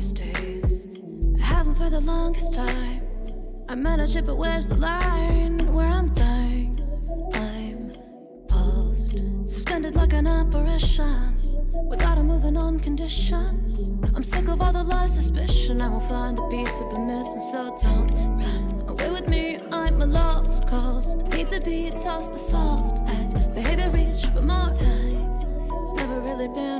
these days. I haven't for the longest time. I manage it, but where's the line where I'm dying? I'm paused, suspended like an apparition, without a moving on condition. I'm sick of all the lies, suspicion. I won't find the piece I've been missing, so don't run away with me. I'm a lost cause. Need to be tossed the soft edge. Behavior reach for more time. It's never really been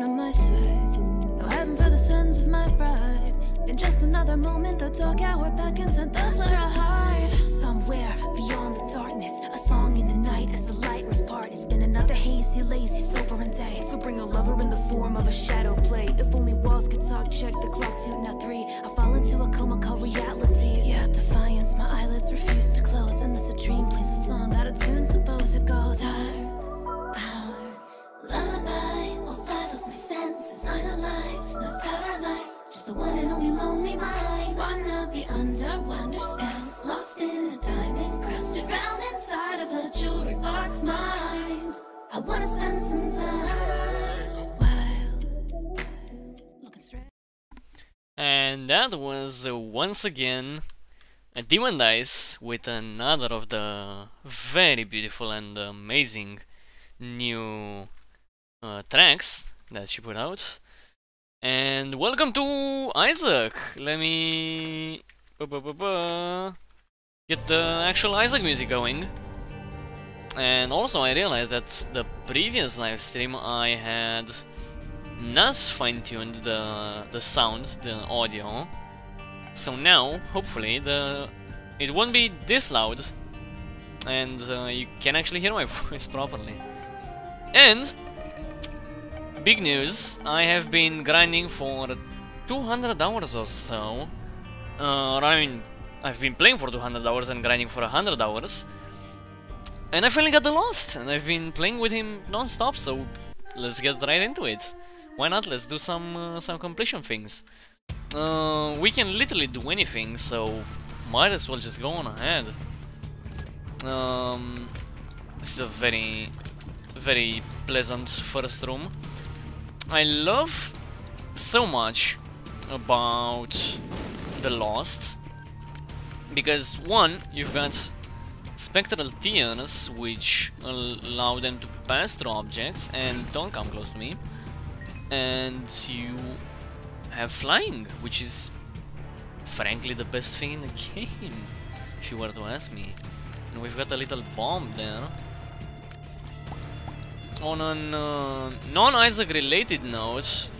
In just another moment, the dark hour beckons, and that's where I hide. Somewhere beyond the darkness, a song in the night as the light was part. It's been another hazy, lazy, sobering day. So bring a lover in the form of a shadow play. If only walls could talk, check the clock, two, not three. I fall into a coma called reality. Yeah, defiance, my eyelids refuse to close. This a dream plays a song out of tune, suppose it goes. Dark hour, lullaby, all five of my senses unalive. Snuff out our just the one and only lonely mind. Wanna be under wonder spell, lost in a diamond crusted inside of a jewelry box mind. I wanna spend some time. And that was uh, once again a DEMONDICE with another of the very beautiful and amazing new uh, tracks that she put out. And welcome to Isaac. Let me bu- bu- bu- get the actual Isaac music going. And also, I realized that the previous live stream I had not fine-tuned the the sound, the audio. So now, hopefully, the it won't be this loud, and uh, you can actually hear my voice properly. And big news: I have been grinding for 200 hours or so. Uh, I mean, I've been playing for 200 hours and grinding for 100 hours. And I finally got the Lost, and I've been playing with him non-stop, so let's get right into it. Why not? Let's do some uh, some completion things. Uh, we can literally do anything, so might as well just go on ahead. Um, this is a very, very pleasant first room. I love so much about the Lost because one, you've got spectral tears which allow them to pass through objects and don't come close to me and you have flying, which is frankly the best thing in the game, if you were to ask me. And we've got a little bomb there. On a uh, non-Isaac related note,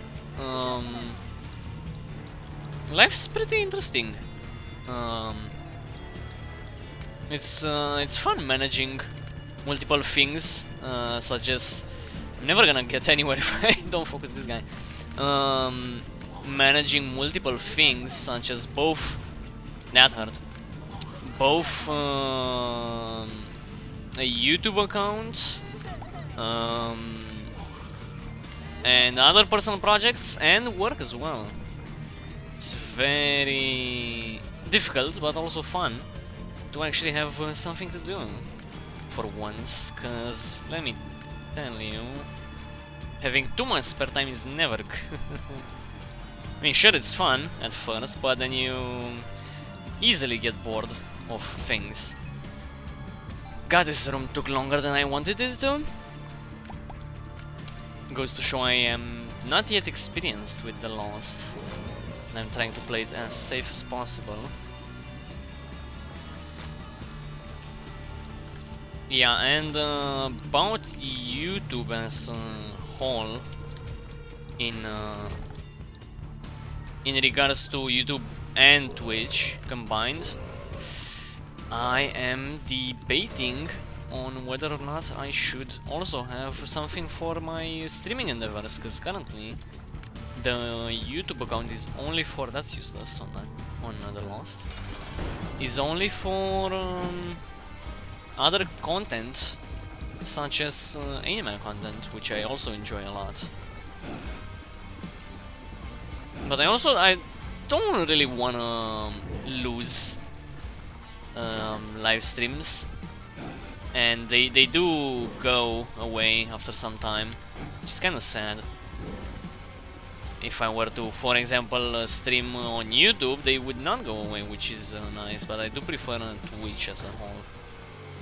um, life's pretty interesting. Um, it's uh, it's fun managing multiple things, uh, such as I'm never gonna get anywhere if I don't focus this guy. Um, managing multiple things such as both that hurt, both um, a YouTube account, um, and other personal projects and work as well. It's very difficult, but also fun to actually have uh, something to do for once. Cause let me tell you, having too much spare time is never. I mean, sure, it's fun at first, but then you easily get bored of things. God, this room took longer than I wanted it to. Goes to show I am not yet experienced with the Lost. I'm trying to play it as safe as possible. Yeah, and uh, about YouTube as a whole, in uh, in regards to YouTube and Twitch combined, I am debating on whether or not I should also have something for my streaming endeavors, because currently the YouTube account is only for that's useless on that on the Lost is only for um, other content such as uh, anime content, which I also enjoy a lot. But I also I don't really wanna lose um, live streams, and they they do go away after some time, which is kind of sad. if I were to, for example, uh, stream on YouTube, they would not go away, which is uh, nice, but I do prefer Twitch as a whole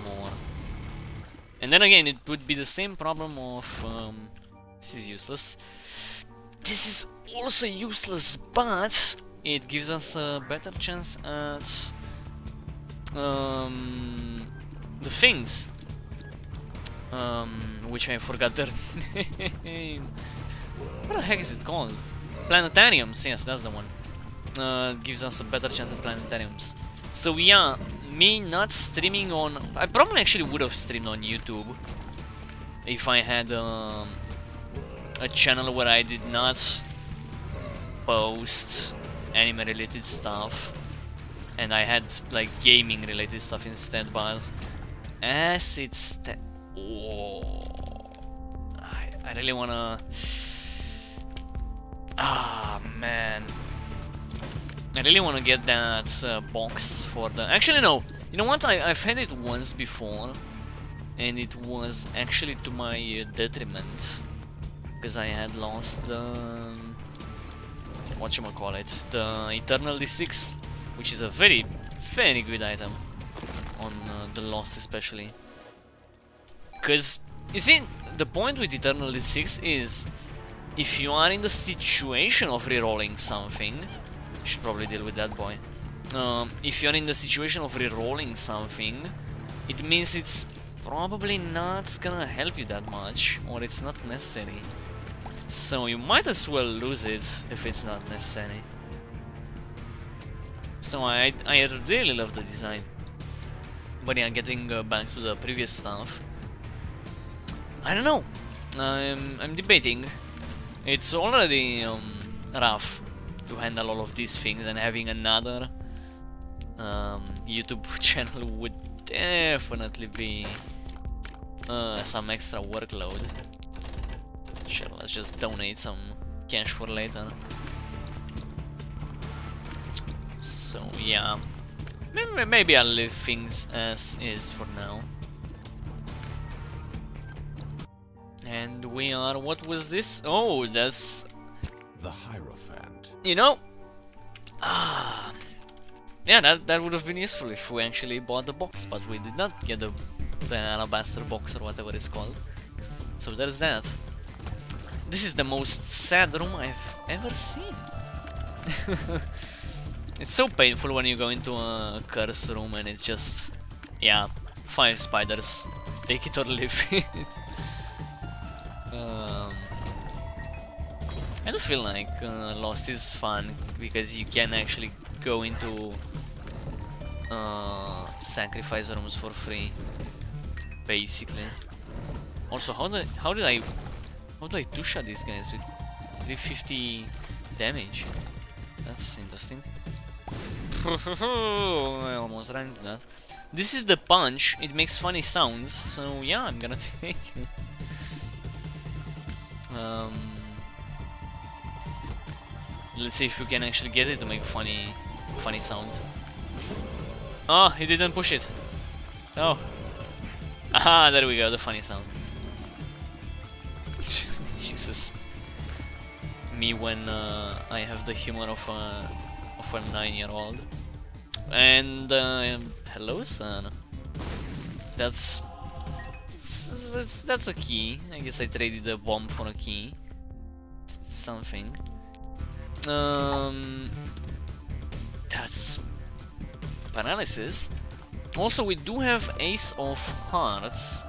more. And then again, it would be the same problem of, um, this is useless. This is also useless, but it gives us a better chance at um, the things. Um, which I forgot their name. What the heck is it called? Planetariums, yes, that's the one. Uh, gives us a better chance at planetariums. So yeah, me not streaming on... I probably actually would have streamed on YouTube if I had um, a channel where I did not post anime related stuff and I had like gaming related stuff instead but as it's oh, I, I really wanna ah man. I really wanna get that uh, box for the actually no. You know what? I, I've had it once before and it was actually to my detriment because I had lost the what you call it the Eternal D6 which is a very very good item on uh, the Lost especially because you see the point with Eternal D6 is if you are in the situation of rerolling something you should probably deal with that boy um, if you're in the situation of rerolling something it means it's probably not gonna help you that much or it's not necessary so you might as well lose it if it's not necessary. So I, I really love the design. But getting uh, back to the previous stuff. I don't know. I'm, I'm debating. It's already um, rough to handle all of these things and having another um, YouTube channel would definitely be uh, some extra workload. Sure, let's just donate some cash for later. So yeah, maybe I'll leave things as is for now. And we are, what was this? Oh, that's... The Hierophant. You know, ah, yeah, that, that would have been useful if we actually bought the box, but we did not get the, the alabaster box or whatever it's called. So there's that. This is the most sad room I've ever seen. it's so painful when you go into a curse room and it's just... Yeah, five spiders. Take it or leave it. um, I do feel like uh, Lost is fun because you can actually go into uh, sacrifice rooms for free, basically. Also, how did how did I how do I two-shot these guys with 350 damage? That's interesting. I almost ran into that. This is the punch, it makes funny sounds, so yeah, I'm gonna take it. Um, let's see if we can actually get it to make a funny, funny sound. Oh, he didn't push it. Oh. Aha, there we go, the funny sound. Jesus. Me when uh, I have the humor of a a nine-year-old. And uh, hello, son. That's, that's a key. I guess I traded the bomb for a key. Something. Um, that's paralysis. Also, we do have Ace of Hearts,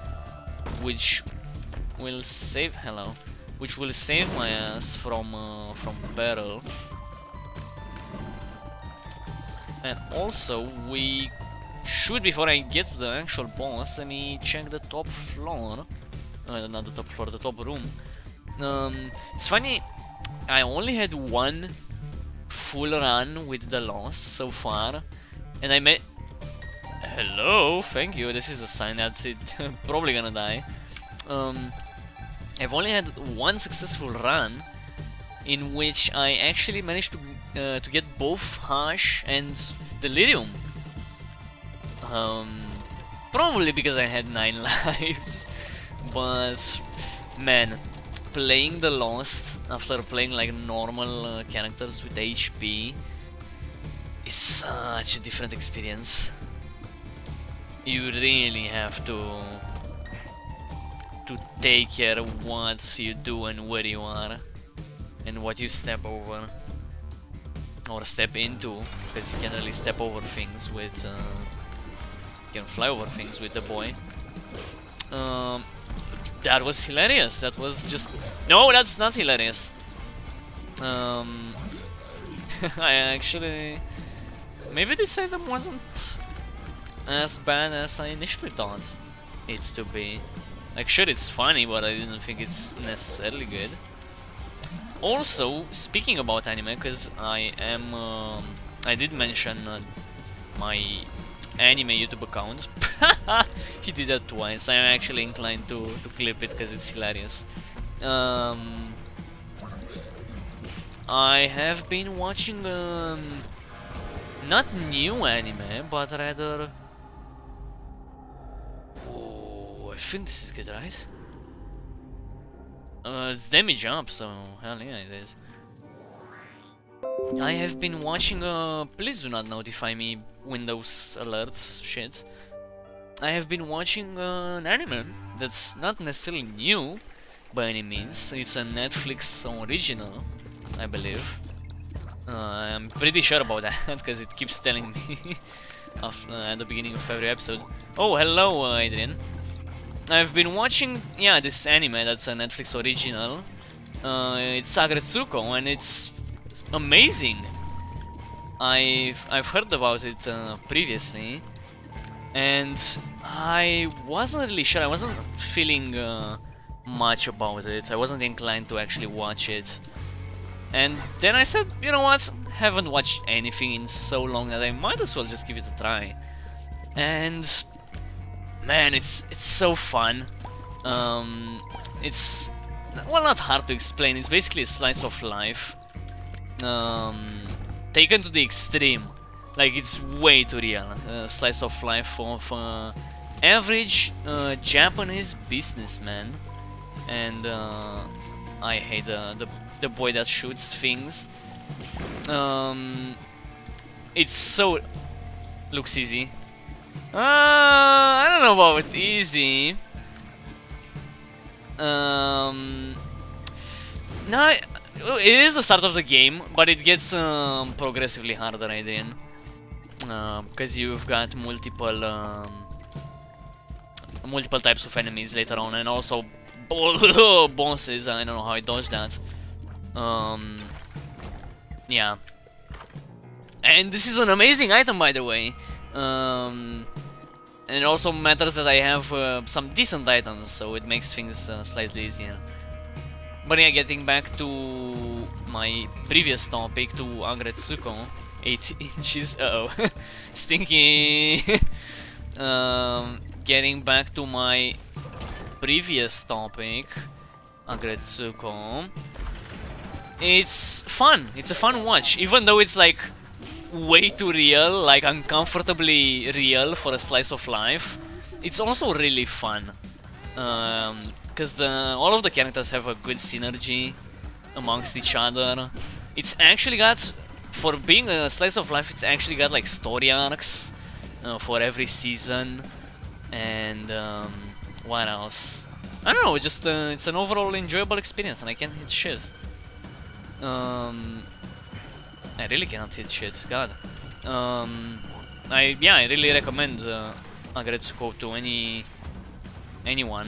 which will save. Hello which will save my ass from uh, from battle. And also we should, before I get to the actual boss, let me check the top floor. Uh, not the top floor, the top room. Um, it's funny, I only had one full run with the Lost so far, and I met. Hello, thank you. This is a sign that it probably gonna die. Um, I've only had one successful run in which I actually managed to uh, to get both Hush and Delirium. Um, probably because I had 9 lives, but man, playing the Lost after playing like normal uh, characters with HP is such a different experience. You really have to to take care of what you do and where you are and what you step over or step into because you can really step over things with uh, you can fly over things with the boy. Um, that was hilarious. That was just no that's not hilarious. Um, I actually maybe this item wasn't as bad as I initially thought it to be. Like sure it's funny but I didn't think it's necessarily good also, speaking about anime, because I am, um, I did mention uh, my anime YouTube account. he did that twice. I am actually inclined to, to clip it because it's hilarious. Um, I have been watching um, not new anime, but rather. Oh, I think this is good, right? Uh, it's damage up, so hell yeah it is. I have been watching, uh, please do not notify me Windows alerts shit. I have been watching uh, an anime that's not necessarily new by any means. It's a Netflix original, I believe. Uh, I'm pretty sure about that because it keeps telling me after, uh, at the beginning of every episode. Oh, hello, uh, Adrian. I've been watching, yeah, this anime that's a Netflix original. Uh, it's Aggretsuko and it's amazing. I've I've heard about it uh, previously, and I wasn't really sure. I wasn't feeling uh, much about it. I wasn't inclined to actually watch it. And then I said, you know what? Haven't watched anything in so long that I might as well just give it a try. And man, it's it's so fun. Um, it's well, not hard to explain. It's basically a slice of life, um, taken to the extreme. Like it's way too real. A slice of life of uh, average uh, Japanese businessman, and uh, I hate the, the the boy that shoots things. Um, it's so looks easy. Uh, I don't know about with easy. Um, no, it is the start of the game, but it gets um, progressively harder, I think. Because uh, you've got multiple um, multiple types of enemies later on, and also bosses. I don't know how I dodged that. Um, yeah. And this is an amazing item, by the way. Um, and it also matters that I have uh, some decent items, so it makes things uh, slightly easier. But yeah, getting back to my previous topic, to Aggretsuko, 8 inches, uh oh, stinky! um, getting back to my previous topic, Aggretsuko, it's fun, it's a fun watch, even though it's like way too real, like uncomfortably real for a slice of life. It's also really fun. Because um, the all of the characters have a good synergy amongst each other. It's actually got, for being a slice of life, it's actually got like story arcs uh, for every season. And um, what else? I don't know, just uh, it's an overall enjoyable experience and I can't hit shit. Um, I really cannot hit shit. God. Um, I yeah, I really recommend uh, Aggretsuko to any anyone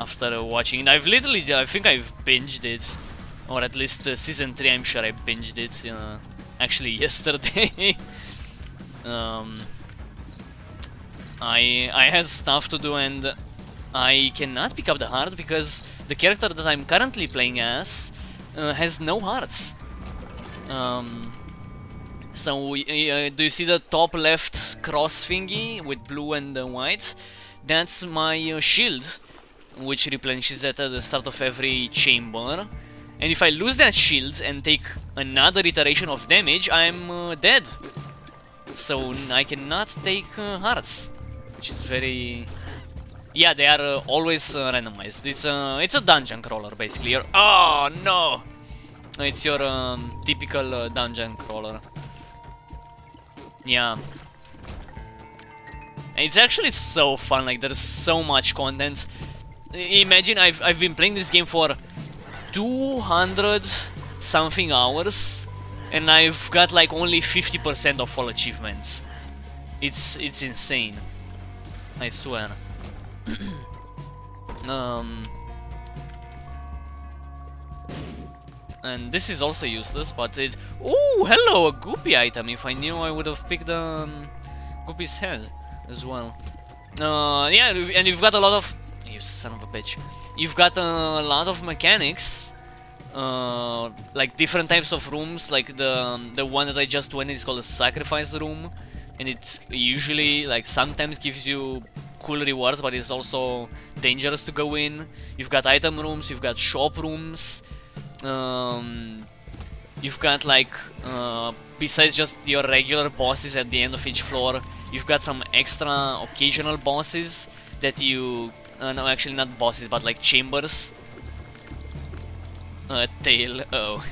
after watching it. I've literally, I think I've binged it, or at least uh, season three. I'm sure I binged it. Uh, actually, yesterday. um, I I had stuff to do and I cannot pick up the heart because the character that I'm currently playing as uh, has no hearts. Um, so, uh, do you see the top left cross thingy with blue and uh, white? That's my uh, shield, which replenishes at the start of every chamber. And if I lose that shield and take another iteration of damage, I'm uh, dead. So I cannot take uh, hearts, which is very, yeah, they are uh, always uh, randomized. It's a it's a dungeon crawler basically. You're, oh no, it's your um, typical uh, dungeon crawler. Yeah. And it's actually so fun. Like there's so much content. Imagine I've I've been playing this game for 200 something hours, and I've got like only 50% of all achievements. It's it's insane. I swear. um, and this is also useless, but it... Oh, hello, a Guppy item. If I knew, I would have picked um, Guppy's head as well. Uh, yeah, and you've got a lot of... You son of a bitch. You've got a lot of mechanics. Uh, like different types of rooms, like the the one that I just went in is called a sacrifice room, and it usually like sometimes gives you cool rewards, but it's also dangerous to go in. You've got item rooms, you've got shop rooms, um, you've got like, uh, besides just your regular bosses at the end of each floor, you've got some extra occasional bosses that you, uh, no actually not bosses, but like chambers. Uh, tail, oh.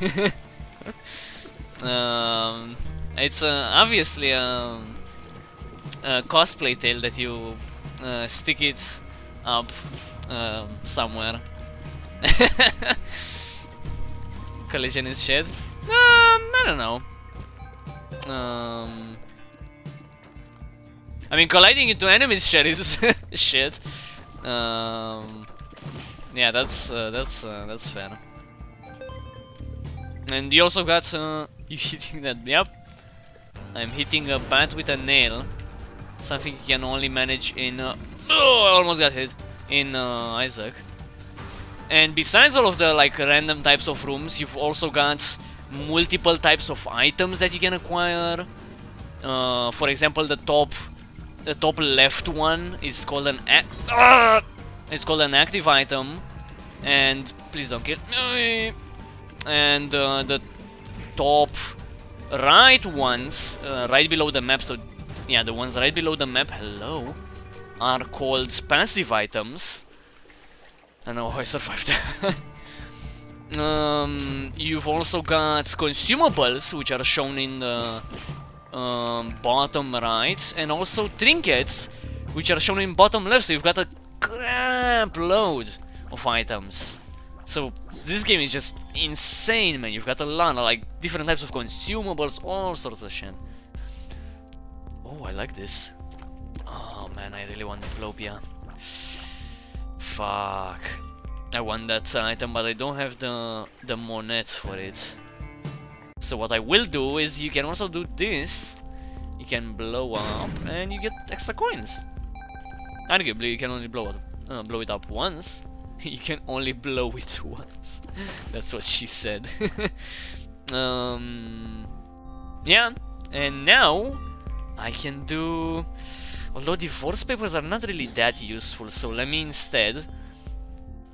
um, it's uh, obviously a, um, a cosplay tail that you uh, stick it up um, somewhere. Collision is shit. Um, I don't know. Um, I mean, colliding into enemies shit is shit. Um, yeah, that's uh, that's uh, that's fair. And you also got uh, you hitting that. Yep, I'm hitting a bat with a nail. Something you can only manage in... Uh, oh, I almost got hit. In uh, Isaac. And besides all of the like random types of rooms, you've also got multiple types of items that you can acquire. Uh, for example, the top, the top left one is called an uh, it's called an active item, and please don't kill. And uh, the top right ones, uh, right below the map, so yeah, the ones right below the map, hello, are called passive items. I know I survived. um, you've also got consumables, which are shown in the um, bottom right, and also trinkets, which are shown in bottom left, so you've got a crap load of items. So this game is just insane, man. You've got a lot of like different types of consumables, all sorts of shit. Oh, I like this. Oh man, I really want Diplopia. Fuck. I want that item, but I don't have the the monet for it. So what I will do is you can also do this. You can blow up and you get extra coins. Arguably, you can only blow it, uh, blow it up once. you can only blow it once. That's what she said. um, yeah, and now I can do... Although divorce papers are not really that useful, so let me instead...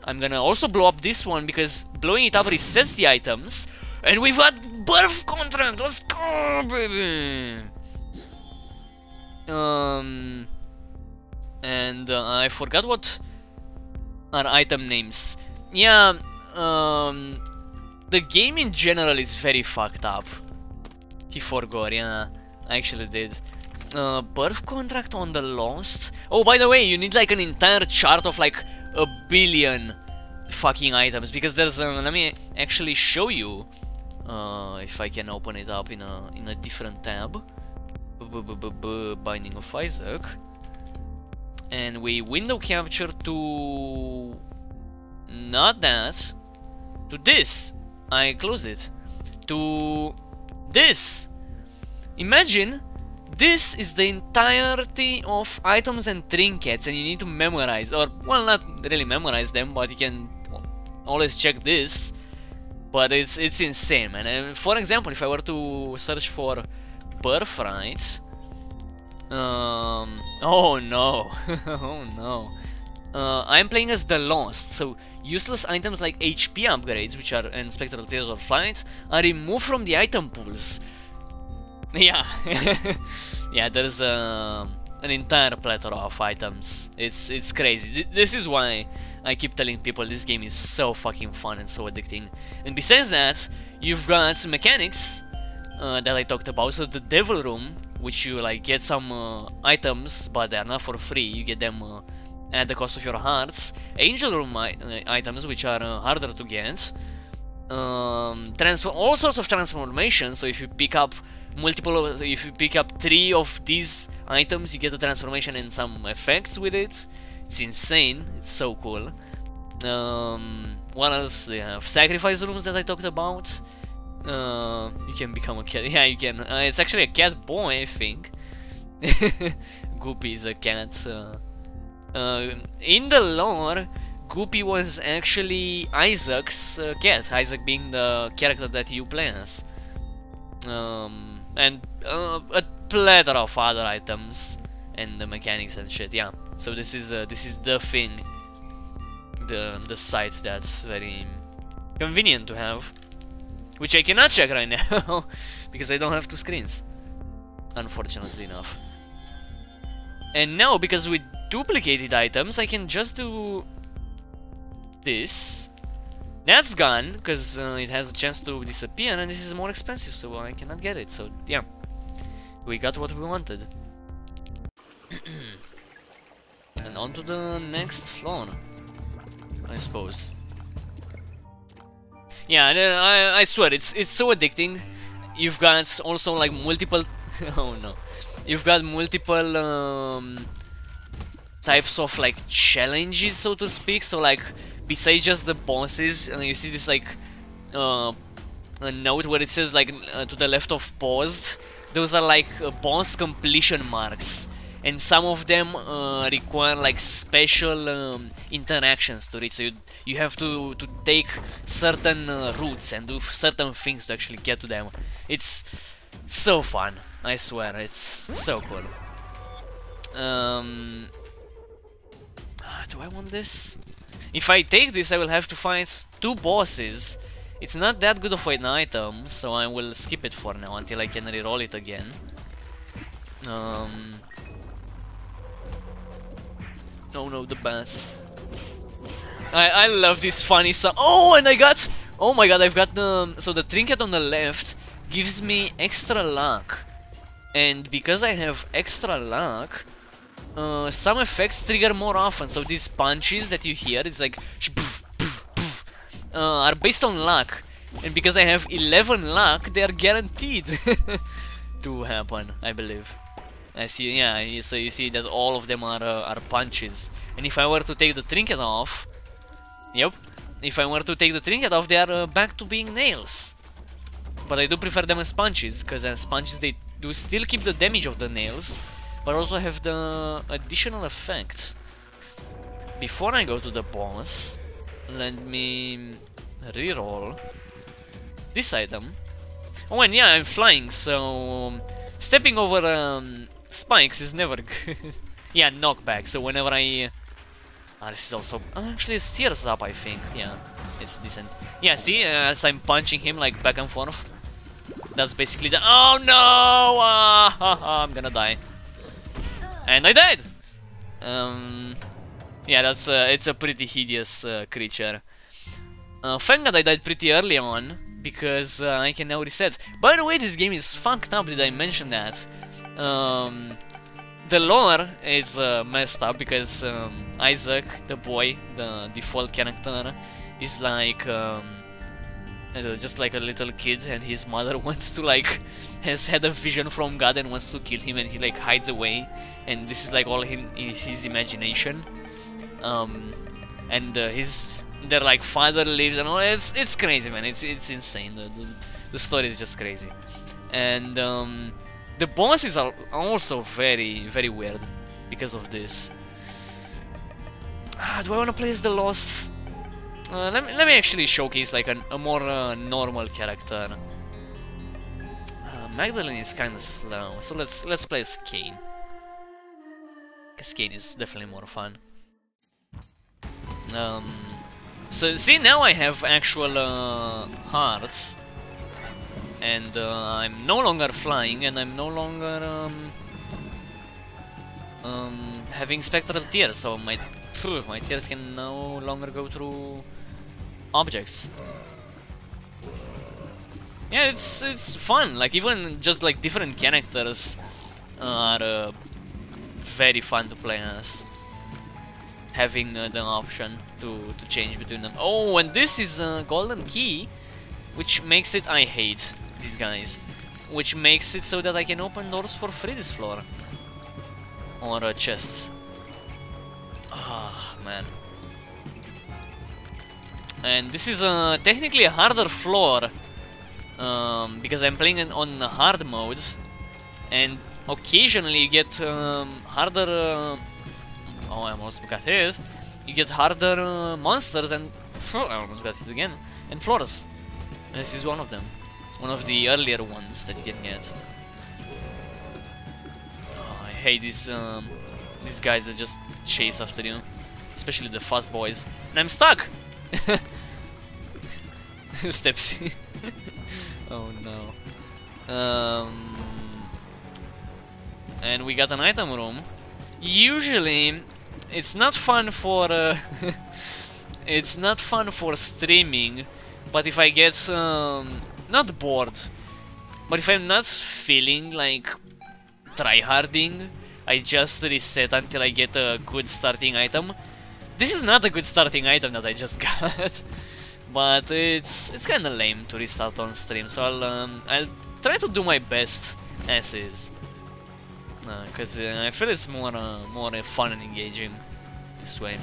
I'm gonna also blow up this one because blowing it up resets the items. And we've got birth contract! Let's go, baby! Um... And uh, I forgot what are item names. Yeah, um... The game in general is very fucked up. He forgot, yeah. I actually did uh, birth contract on the lost. Oh, by the way, you need like an entire chart of like a billion fucking items because there's. Uh, let me actually show you uh, if I can open it up in a in a different tab. B -b -b Binding of Isaac, and we window capture to not that to this. I closed it to this. Imagine this is the entirety of items and trinkets and you need to memorize, or well not really memorize them, but you can always check this. But it's it's insane. And for example, if I were to search for birthright, um, oh no, oh no. Uh, I'm playing as the Lost, so useless items like HP upgrades, which are in Spectral Tales of Flight, are removed from the item pools. Yeah. yeah, there's a an entire plethora of items. It's it's crazy. This is why I keep telling people this game is so fucking fun and so addicting. And besides that, you've got mechanics uh, that I talked about. So the Devil Room, which you like get some uh, items, but they're not for free. You get them uh, at the cost of your hearts. Angel Room uh, items, which are uh, harder to get. Um, transform all sorts of transformations. So if you pick up multiple, if you pick up three of these items, you get a transformation and some effects with it. It's insane. It's so cool. Um, what else you have? Sacrifice rooms that I talked about. Uh, you can become a cat. Yeah, you can. Uh, it's actually a cat boy, I think. Guppy is a cat. Uh, uh, in the lore, Guppy was actually Isaac's uh, cat. Isaac being the character that you play as. Um, and uh, a plethora of other items and the mechanics and shit. Yeah. So this is uh, this is the thing, the the site that's very convenient to have, which I cannot check right now because I don't have two screens, unfortunately enough. And now because with duplicated items, I can just do this. That's gone because uh, it has a chance to disappear, and this is more expensive, so I cannot get it. So yeah, we got what we wanted. and on to the next floor, I suppose. Yeah, I, I swear, it's it's so addicting. You've got also like multiple... oh no. You've got multiple um, types of like challenges, so to speak. So like, besides just the bosses, uh, you see this like uh, a note where it says like uh, to the left of paused. Those are like uh, boss completion marks and some of them uh, require like special um, interactions to reach so you, you have to, to take certain uh, routes and do certain things to actually get to them it's so fun I swear it's so cool um, ah, do I want this? If I take this I will have to fight two bosses it's not that good of an item so I will skip it for now until I can reroll it again um, Oh no, the bats. I, I love this funny song. Oh, and I got... Oh my god, I've got the... So the trinket on the left gives me extra luck. And because I have extra luck, uh, some effects trigger more often. So these punches that you hear, it's like... Uh, are based on luck. And because I have 11 luck, they are guaranteed to happen, I believe. I see, yeah, so you see that all of them are, uh, are punches. And if I were to take the trinket off, yep, if I were to take the trinket off, they are uh, back to being nails. But I do prefer them as punches, because as punches they do still keep the damage of the nails, but also have the additional effect. Before I go to the boss, let me reroll this item. Oh, and yeah, I'm flying, so stepping over um, Spikes is never good. yeah, knockback, so whenever I... Uh, this is also... Uh, actually, it steers up, I think. Yeah, it's decent. Yeah, see, uh, as I'm punching him, like, back and forth. That's basically the... Oh, no! Uh, I'm gonna die. And I died! Um... Yeah, that's uh, it's a pretty hideous uh, creature. Uh, thank God I died pretty early on, because uh, I can now reset. By the way, this game is fucked up, did I mention that? Um, the lore is uh, messed up because um, Isaac, the boy, the default character, is like um, uh, just like a little kid, and his mother wants to like has had a vision from God and wants to kill him, and he like hides away, and this is like all in, in his imagination. Um, and uh, his their like father lives and all. It's it's crazy, man. It's it's insane. The the, the story is just crazy, and um, the bosses are also very, very weird because of this. Ah, do I want to play as the Lost? Uh, let, me, let me actually showcase like an, a more uh, normal character. Uh, Magdalene is kind of slow, so let's let's play as Cain. Because Cain is definitely more fun. Um, so see now I have actual uh, hearts and uh, I'm no longer flying and I'm no longer um, um, having spectral tears, so my phew, my tears can no longer go through objects. Yeah, it's it's fun. Like even just like different characters are uh, very fun to play as. Having uh, the option to to change between them. Oh, and this is a golden key, which makes it I hate these guys, which makes it so that I can open doors for free this floor or uh, chests. Ah, man. And this is uh, technically a harder floor um, because I'm playing on hard mode, and occasionally you get um, harder. Uh, oh, I almost got hit. You get harder uh, monsters, and oh, I almost got hit again. And floors. And this is one of them, one of the earlier ones that you can get. Oh, I hate these um, these guys that just chase after you, especially the fast boys. And I'm stuck. Stepsy. oh no. Um, and we got an item room. Usually, it's not fun for. Uh, it's not fun for streaming, but if I get um, not bored, but if I'm not feeling like tryharding, I just reset until I get a good starting item. This is not a good starting item that I just got. but it's it's kind of lame to restart on stream, so I'll um, I'll try to do my best as is, because uh, uh, I feel it's more uh, more fun and engaging this way.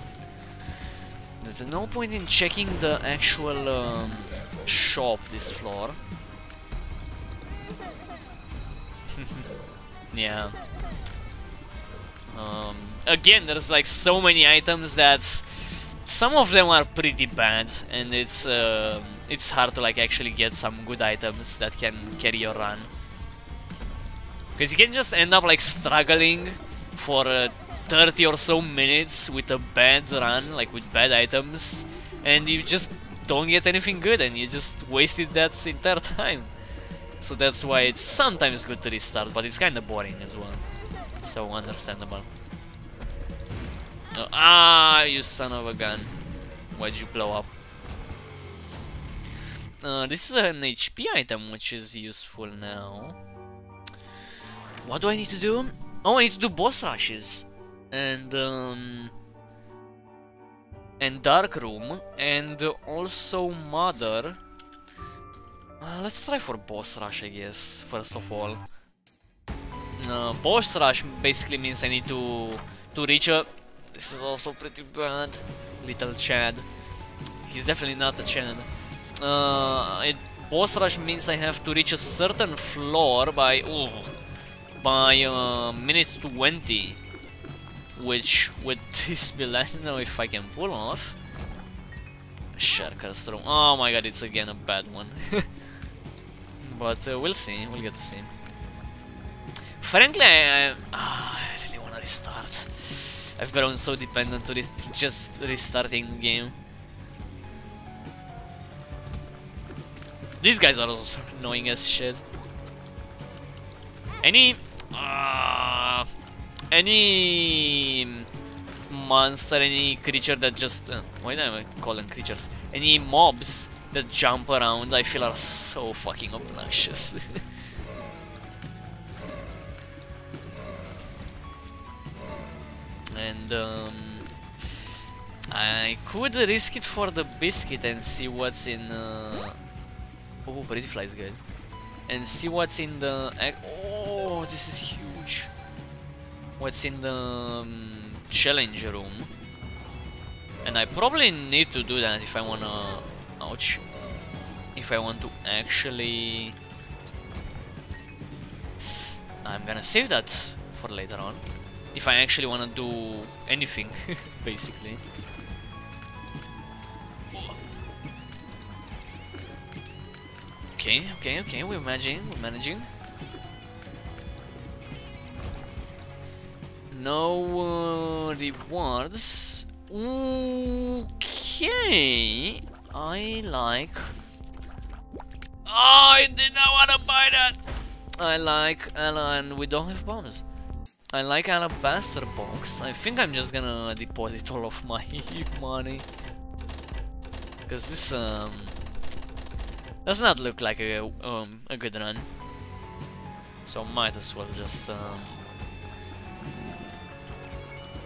There's no point in checking the actual um, shop this floor. yeah. Um, again, there's like so many items that some of them are pretty bad, and it's uh, it's hard to like actually get some good items that can carry your run. Because you can just end up like struggling for uh, 30 or so minutes with a bad run, like with bad items, and you just don't get anything good, and you just wasted that entire time. So that's why it's sometimes good to restart, but it's kind of boring as well. So understandable. Oh, ah, you son of a gun. Why'd you blow up? Uh, this is an HP item which is useful now. What do I need to do? Oh, I need to do boss rushes. And, um... And Dark Room. And also Mother. Uh, let's try for boss rush, I guess, first of all. Uh, boss rush basically means I need to to reach a this is also pretty bad. Little Chad. He's definitely not a Chad. Uh, it, boss rush means I have to reach a certain floor by ooh, by uh, minute 20. Which with this build, I don't know if I can pull off. Shotgun Oh my god, it's again a bad one. but uh, we'll see, we'll get to see. Frankly, I, I, I really want to restart. I've grown so dependent to this just restarting the game. These guys are also annoying as shit. Any... Uh, any monster, any creature that just... Uh, why am I calling creatures? Any mobs that jump around I feel are so fucking obnoxious. and um, I could risk it for the biscuit and see what's in. Uh... Oh, pretty flies good. And see what's in the. Egg. Oh, this is huge. What's in the um, challenge room? And I probably need to do that if I wanna. Ouch. If I want to actually. I'm gonna save that for later on if I actually want to do anything, basically. Okay, okay, okay, we're managing, we're managing. No uh, rewards. Okay, I like. Oh, I did not want to buy that. I like, and we don't have bombs. I like alabaster box. I think I'm just gonna deposit all of my money. Because this um does not look like a um a good run. So might as well just um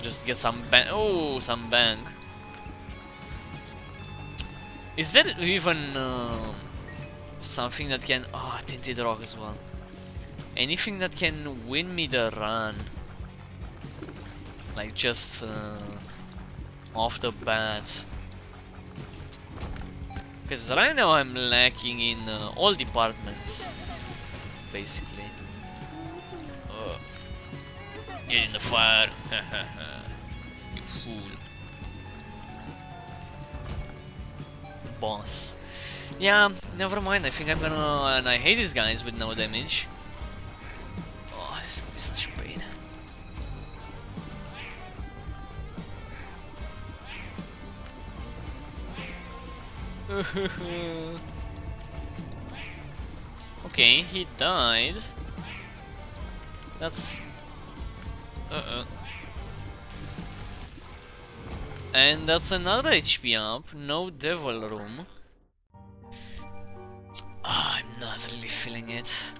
just get some bank. Oh, some bank. Is there even uh, something that can? Oh, tinted rock as well. Anything that can win me the run? Like just uh, off the bat. Because right now I'm lacking in uh, all departments, basically. Uh, get in the fire, you fool. Boss. Yeah, never mind, I think I'm gonna... and I hate these guys with no damage. Oh, this is such okay, he died. That's... Uh-uh. And that's another HP up, no devil room. Oh, I'm not really feeling it.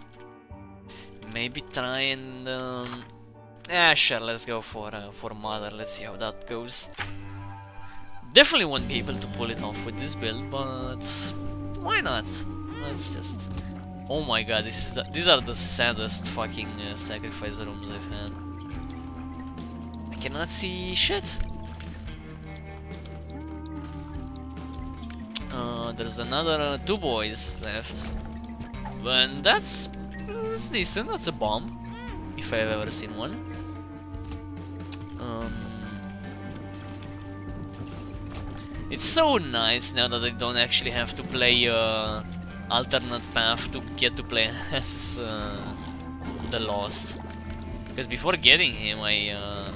Maybe try and... Um... Yeah, sure, let's go for, uh, for Mother, let's see how that goes. Definitely won't be able to pull it off with this build, but why not? Let's just... Oh my god, this is the, these are the saddest fucking uh, sacrifice rooms I've had. I cannot see shit. Uh, there's another uh, two boys left. And that's, that's decent, that's a bomb. If I've ever seen one. It's so nice now that I don't actually have to play uh, alternate path to get to play as uh, the Lost. Because before getting him, I uh,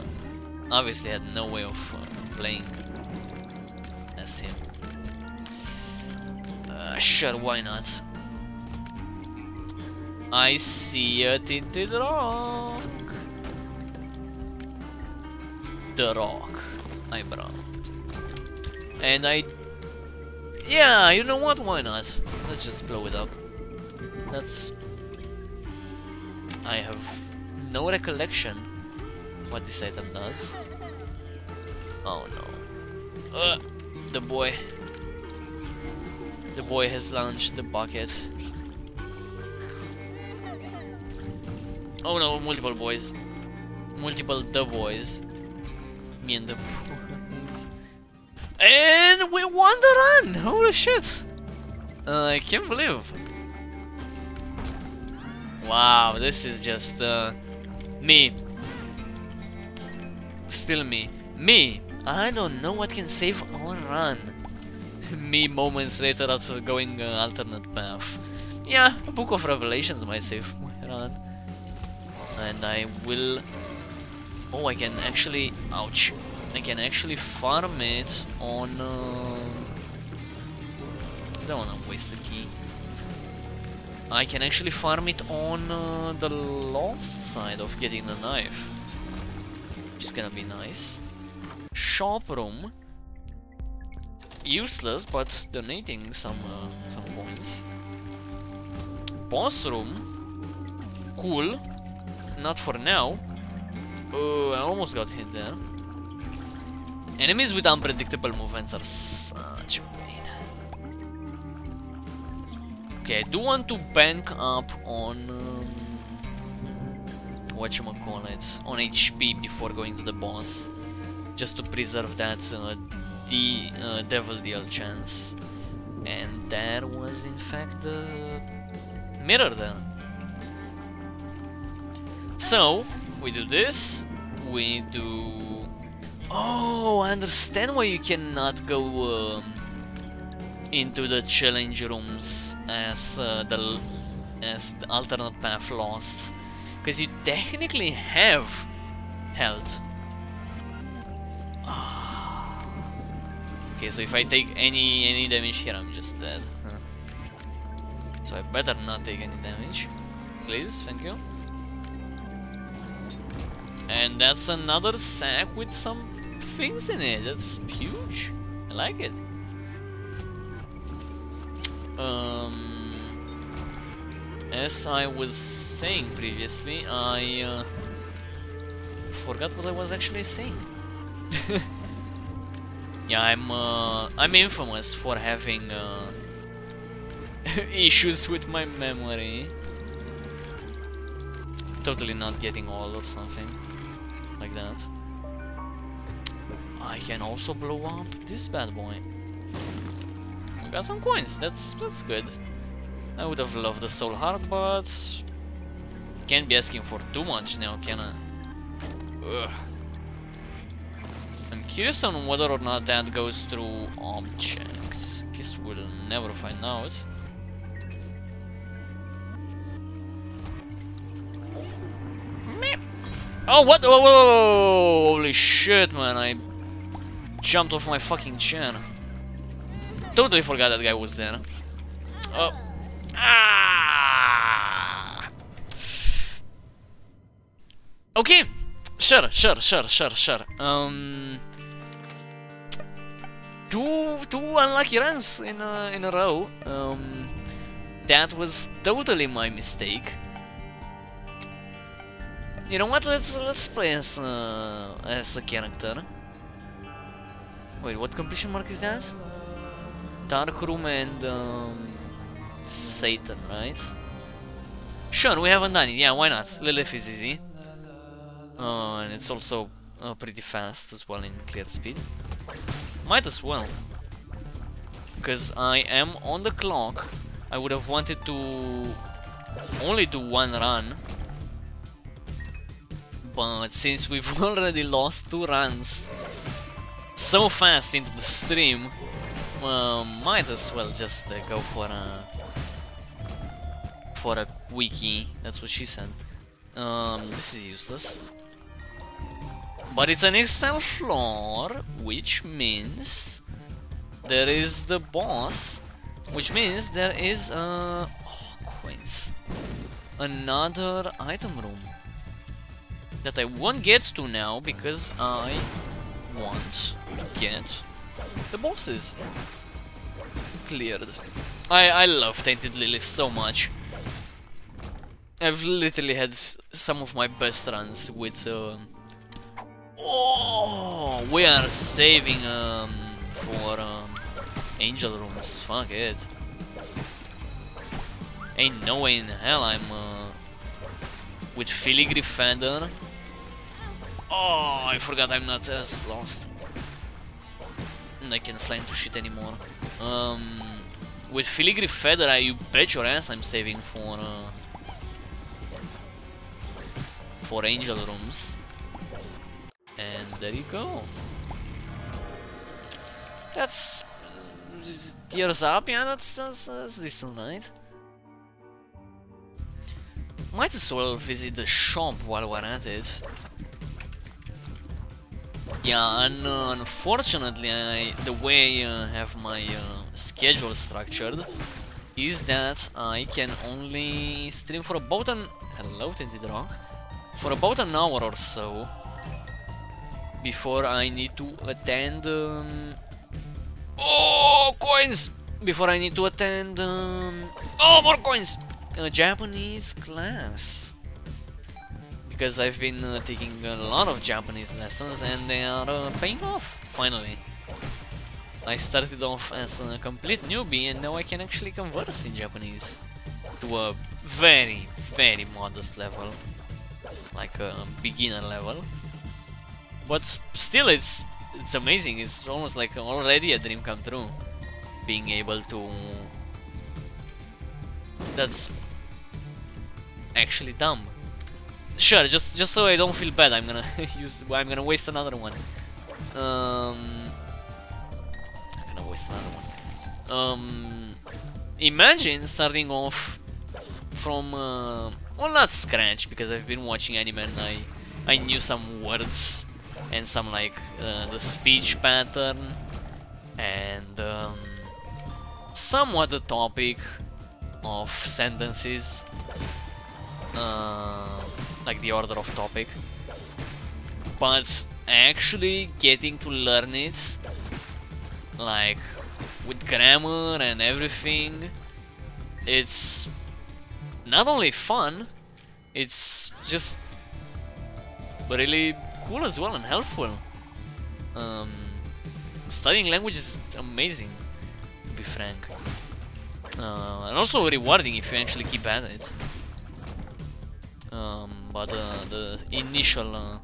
obviously had no way of uh, playing as him. Uh, sure, why not? I see a tinted rock. The rock, eyebrow. And I... Yeah, you know what, why not? Let's just blow it up. That's... I have no recollection what this item does. Oh no. Uh, the boy. The boy has launched the bucket. Oh no, multiple boys. Multiple the boys. Me and the. And we won the run! Holy shit! Uh, I can't believe. Wow, this is just uh, me. Still me. Me! I don't know what can save our run. me moments later after going uh, alternate path. Yeah, Book of Revelations might save my run. And I will... Oh, I can actually... Ouch. I can actually farm it on... Uh... I don't wanna waste the key. I can actually farm it on uh, the lost side of getting the knife. Which is gonna be nice. Shop room. Useless, but donating some uh, some points. Boss room. Cool. Not for now. Uh, I almost got hit there. Enemies with unpredictable movements are such a pain. Okay, I do want to bank up on... Um, whatchamacallit, on HP before going to the boss. Just to preserve that uh, the uh, Devil Deal chance. And there was in fact the mirror there. So, we do this, we do... Oh, I understand why you cannot go um, into the challenge rooms as uh, the as the alternate path lost, because you technically have health. okay, so if I take any any damage here, I'm just dead. So I better not take any damage, please. Thank you. And that's another sack with some things in it. That's huge. I like it. Um, as I was saying previously, I uh, forgot what I was actually saying. yeah, I'm uh, I'm infamous for having uh, issues with my memory. Totally not getting all or something like that. I can also blow up this bad boy. Got some coins, that's that's good. I would have loved the soul heart, but can't be asking for too much now, can I? Ugh. I'm curious on whether or not that goes through objects. Guess we'll never find out. Oh, what? Whoa, whoa, whoa, Holy shit, man. I jumped off my fucking chair. Totally forgot that guy was there. Oh. Ah. Okay. Sure, sure, sure, sure, sure. Um. Two, two unlucky runs in a, in a row. Um. That was totally my mistake. You know what? Let's let's play as uh, as a character. Wait, what completion mark is that? Dark Room and um, Satan, right? Sure, we haven't done it. Yeah, why not? Lilith is easy. Uh, and it's also uh, pretty fast as well in clear speed. Might as well. Because I am on the clock. I would have wanted to only do one run. But since we've already lost two runs so fast into the stream, uh, might as well just uh, go for a for a wiki. That's what she said. Um, this is useless. But it's an XL floor, which means there is the boss, which means there is uh oh, coins. Another item room that I won't get to now because I to get the bosses cleared. I, I love Tainted Lilith so much. I've literally had some of my best runs with... Uh... Oh, we are saving um, for um, Angel Rooms, fuck it. Ain't no way in hell I'm uh, with Filigree Feather. Oh, I forgot I'm not as lost. I can't fly into shit anymore. Um, with Filigree Feather, I, you bet your ass I'm saving for uh, for Angel Rooms. And there you go. That's tears up, yeah. That's that's, that's decent, right? Might as well visit the shop while we're at it. Yeah, and uh, unfortunately, I, the way I have my uh, schedule structured is that I can only stream for about an... Hello, Tinted Rock. For about an hour or so before I need to attend... Um, oh, coins! Before I need to attend... Um, oh, more coins! A Japanese class because I've been uh, taking a lot of Japanese lessons and they are uh, paying off, finally. I started off as a complete newbie and now I can actually converse in Japanese to a very, very modest level, like a beginner level. But still, it's it's amazing. It's almost like already a dream come true, being able to. That's actually dumb Sure, just just so I don't feel bad, I'm gonna use. I'm gonna waste another one. Um, I'm gonna waste another one. Um, imagine starting off from uh, well, not scratch because I've been watching anime and I I knew some words and some like uh, the speech pattern and um, somewhat the topic of sentences. Uh, like the order of topic. but actually getting to learn it, like with grammar and everything, it's not only fun, it's just really cool as well and helpful. Um, studying language is amazing, to be frank. Uh, and also rewarding if you actually keep at it. Um, but uh, the initial uh,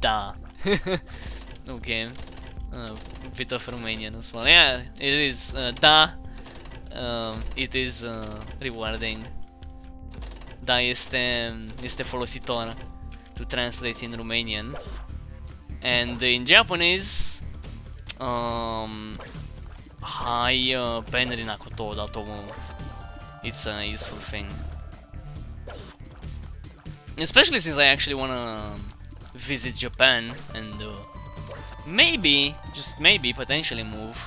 da. Okay uh, bit of Romanian as well. Yeah it is uh, da. Um, it is uh, rewarding. Da este este folositor to translate in Romanian. And in Japanese um, hai uh, beneri na koto da tomu it's a useful thing especially since I actually wanna visit Japan and uh, maybe, just maybe, potentially move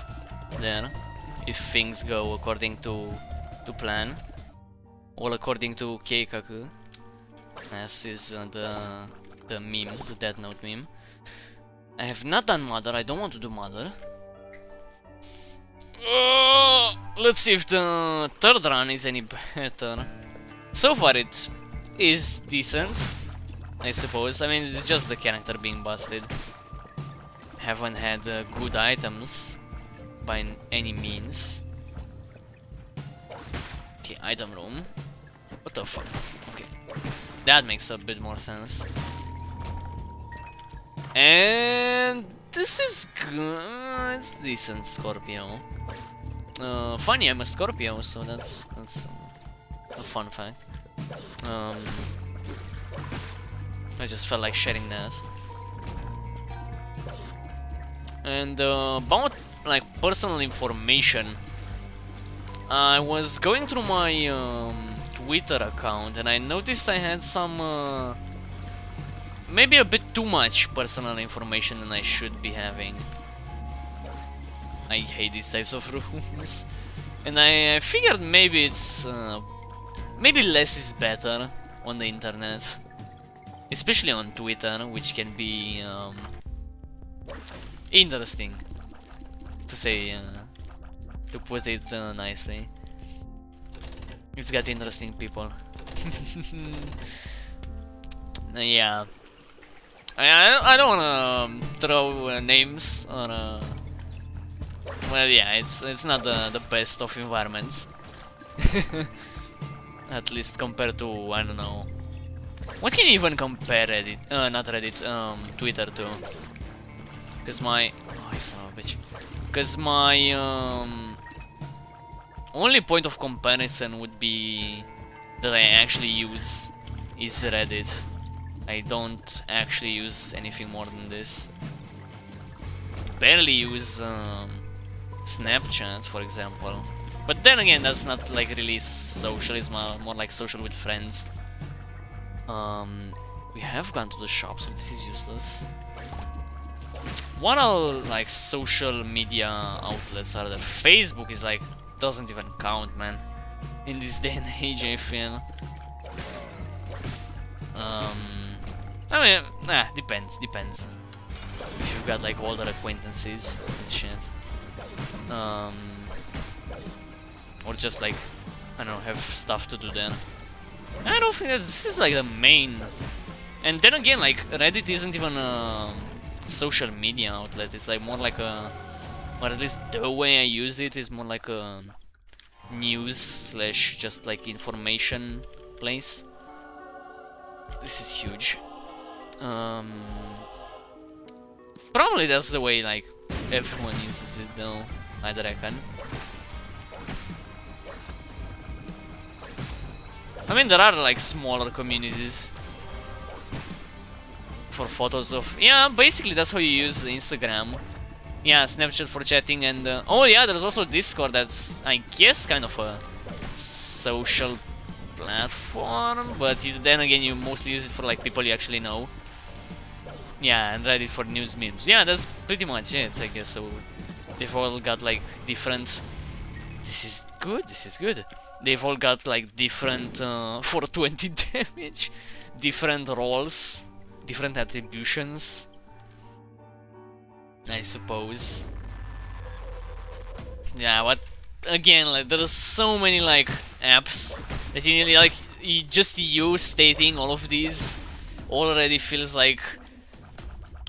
there if things go according to to plan, all according to Keikaku, as is uh, the the meme, the Death Note meme. I have not done Mother. I don't want to do Mother. Uh, let's see if the third run is any better. So far, it is decent. I suppose. I mean, it's just the character being busted. Haven't had uh, good items by any means. Okay, item room. What the fuck? Okay. That makes a bit more sense. And this is good. It's decent, Scorpio. Uh, funny, I'm a Scorpio, so that's that's a fun fact. Um, I just felt like sharing that. And uh, about like personal information, I was going through my um, Twitter account and I noticed I had some uh, maybe a bit too much personal information than I should be having. I hate these types of rooms. And I, I figured maybe it's uh, maybe less is better on the internet especially on Twitter, which can be um, interesting to say, uh, to put it uh, nicely. It's got interesting people. yeah. I, I don't wanna um, throw uh, names or uh, well yeah it's it's not the, the best of environments at least compared to I don't know what can you even compare Reddit? Uh, not Reddit, um, Twitter to? Cause my... Oh, son of a bitch. Cause my, um... Only point of comparison would be that I actually use is Reddit. I don't actually use anything more than this. Barely use um, Snapchat, for example. But then again, that's not like really social, it's more, more like social with friends. Um, we have gone to the shop, so this is useless. What all like social media outlets are there? Facebook is like doesn't even count, man. In this day and age, I feel. Um, I mean, nah, depends, depends. If you've got like older acquaintances and shit. Um, or just like, I don't know, have stuff to do then. I don't think that this is like the main. And then again, like Reddit isn't even a social media outlet. It's like more like a, or at least the way I use it is more like a news slash just like information place. This is huge. Um, probably that's the way like everyone uses it though. I reckon. I mean, there are like smaller communities for photos of... Yeah, basically that's how you use Instagram. Yeah, Snapchat for chatting and... Uh, oh yeah, there's also Discord that's, I guess, kind of a social platform, but you, then again you mostly use it for like people you actually know. Yeah, and Reddit for news memes. Yeah, that's pretty much it, I guess. So they've all got like different... This is good, this is good they've all got like different uh, 420 damage, different roles, different attributions. I suppose. Yeah, but again, like there's so many like apps that you need like you, just you stating all of these already feels like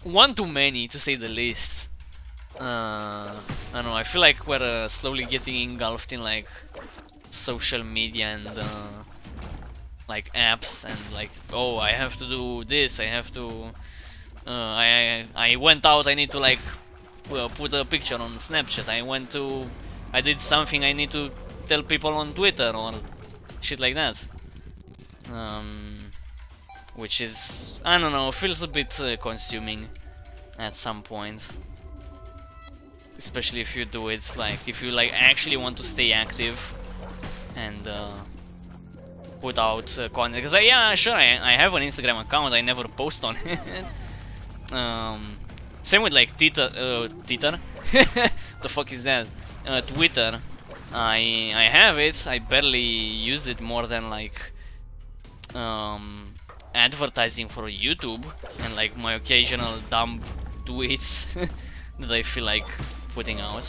one too many to say the least. Uh, I don't know. I feel like we're uh, slowly getting engulfed in like social media and uh, like apps and like oh I have to do this. I have to. Uh, I I went out. I need to like put a picture on Snapchat. I went to. I did something. I need to tell people on Twitter or shit like that. Um, which is I don't know. Feels a bit uh, consuming at some point especially if you do it like if you like actually want to stay active and uh, put out uh, content because yeah sure I, I have an Instagram account I never post on it. Um, same with like Twitter uh, Twitter. The fuck is that? Uh, Twitter. I I have it. I barely use it more than like um, advertising for YouTube and like my occasional dumb tweets that I feel like putting out.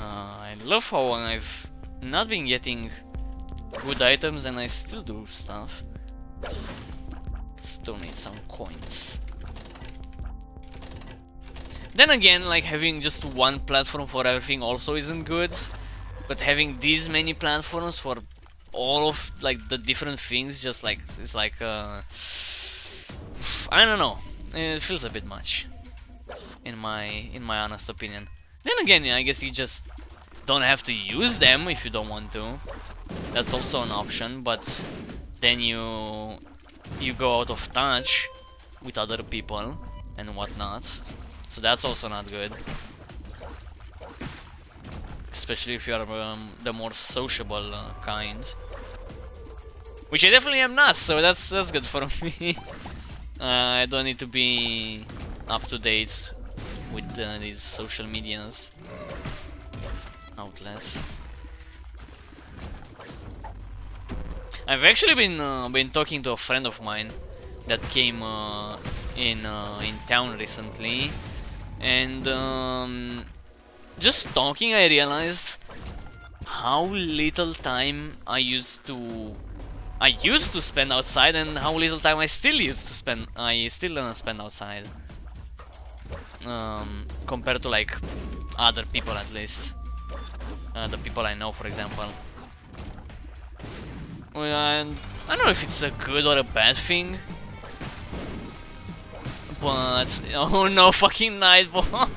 Uh, I love how I've not been getting good items and I still do stuff. Still need some coins. Then again, like having just one platform for everything also isn't good. But having these many platforms for all of like the different things just like it's like uh I don't know. It feels a bit much in my in my honest opinion. Then again, I guess you just don't have to use them if you don't want to. That's also an option, but then you you go out of touch with other people and whatnot. So that's also not good. Especially if you're um, the more sociable uh, kind. Which I definitely am not, so that's that's good for me. uh, I don't need to be up to date with uh, these social medias. Outlets. I've actually been uh, been talking to a friend of mine that came uh, in uh, in town recently, and um, just talking, I realized how little time I used to I used to spend outside, and how little time I still used to spend I still uh, spend outside um, compared to like other people at least. Uh, the people I know, for example. Well, I don't know if it's a good or a bad thing. But, oh no, fucking Nightball!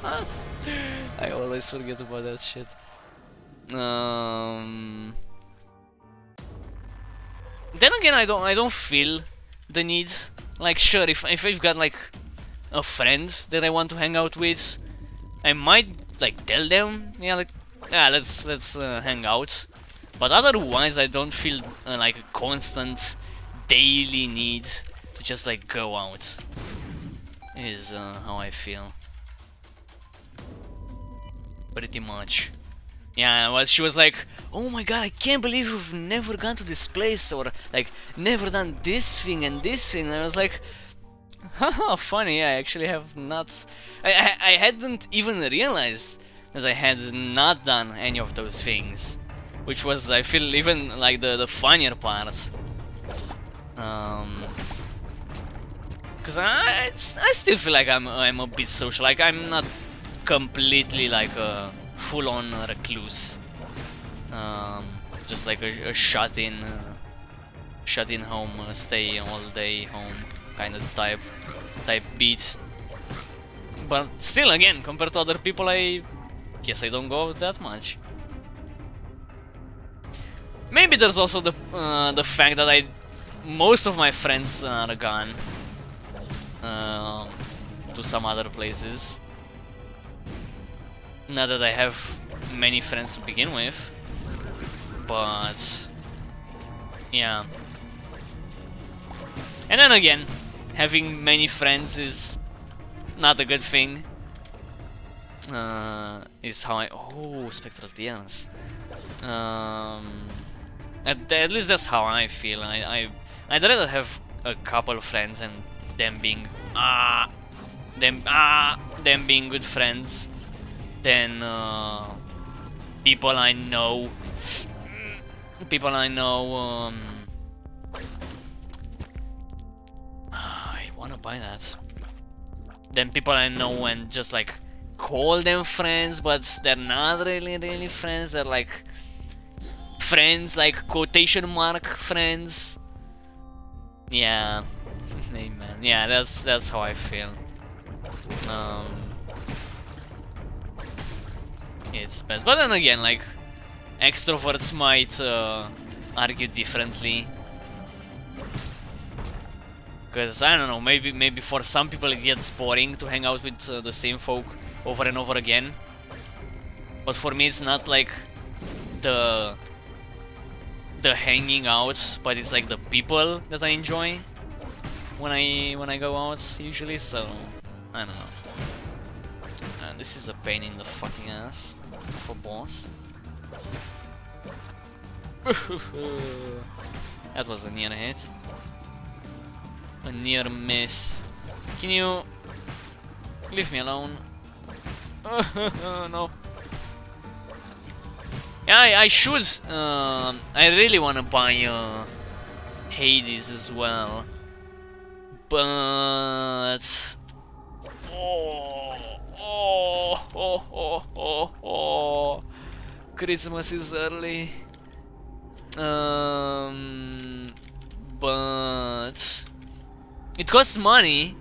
I always forget about that shit. Um, then again, I don't, I don't feel the need. Like, sure, if if I've got like a friend that I want to hang out with, I might like tell them, yeah, like, yeah, let's let's uh, hang out. But otherwise, I don't feel uh, like a constant daily need to just like go out. Is uh, how I feel. Pretty much. Yeah, well, she was like, oh my god, I can't believe you've never gone to this place or like never done this thing and this thing. And I was like, funny, I actually have not... I, I, I hadn't even realized that I had not done any of those things. Which was, I feel, even like the, the funnier part. Um... Cause I, I still feel like I'm, I'm a bit social, like I'm not completely like a full-on recluse. Um, just like a, a shut-in, uh, shut-in home, uh, stay all day home kind of type type beat. But still, again, compared to other people, I guess I don't go that much. Maybe there's also the uh, the fact that I most of my friends are gone uh, to some other places. Not that I have many friends to begin with, but yeah. And then again, having many friends is not a good thing. Uh, is how I... Oh, Spectral Dance. Um, at, at least that's how I feel. I, I, I'd rather have a couple friends and them being ah them ah them being good friends than uh, people I know people I know um, I wanna buy that. Then people I know and just like call them friends but they're not really really friends. They're like friends like quotation mark friends. Yeah. Amen yeah that's that's how I feel. Um it's best. But then again like extroverts might uh, argue differently because I don't know maybe maybe for some people it gets boring to hang out with uh, the same folk over and over again. But for me it's not like the the hanging out but it's like the people that I enjoy when I when I go out usually so I don't know. And this is a pain in the fucking ass for boss. That was a near hit a near miss can you leave me alone no yeah, I, I should. Uh, I really want to buy uh, Hades as well, but oh, oh, oh, oh, oh, oh. Christmas is early. Um, but it costs money,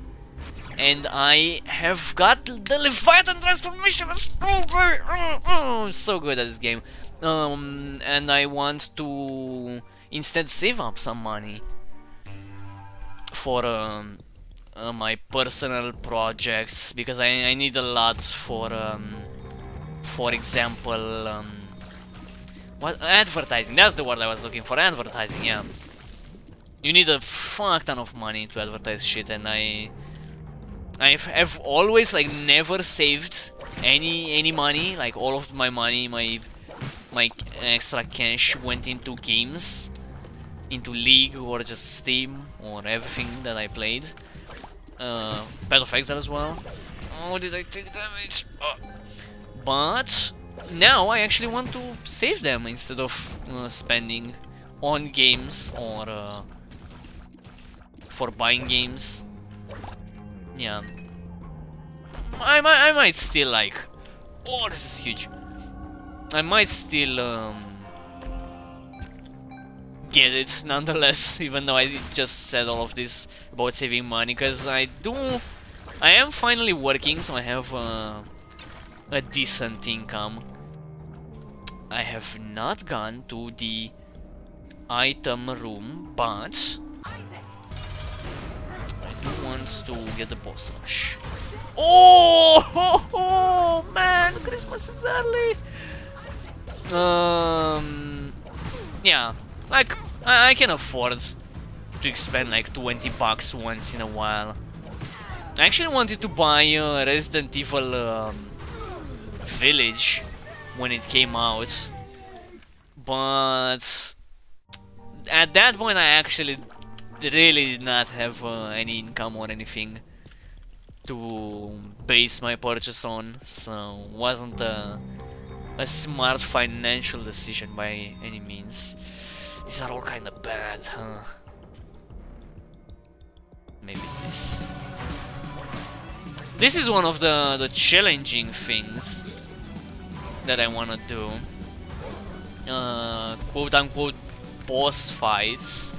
and I have got the Leviathan transformation. Oh, oh, so good at this game. Um, and I want to instead save up some money for um, uh, my personal projects because I, I need a lot for um, for example um, what advertising. That's the word I was looking for advertising yeah. You need a fuck ton of money to advertise shit and I I've have always like never saved any any money like all of my money my my extra cash went into games, into League or just Steam or everything that I played. Uh, Path of Exile as well. Oh, did I take damage? Oh. But now I actually want to save them instead of uh, spending on games or uh, for buying games. Yeah. I might, I might still like... Oh, this is huge. I might still um, get it nonetheless, even though I just said all of this about saving money, because I do, I am finally working, so I have uh, a decent income. I have not gone to the item room, but To get the boss rush. Oh, oh, oh man, Christmas is early. Um, yeah, like I, I can afford to spend like 20 bucks once in a while. I actually wanted to buy uh, Resident Evil um, Village when it came out, but at that point I actually really did not have uh, any income or anything to base my purchase on, so wasn't uh, a smart financial decision by any means. These are all kind of bad, huh? Maybe this. This is one of the, the challenging things that I want to do. Uh, quote unquote boss fights.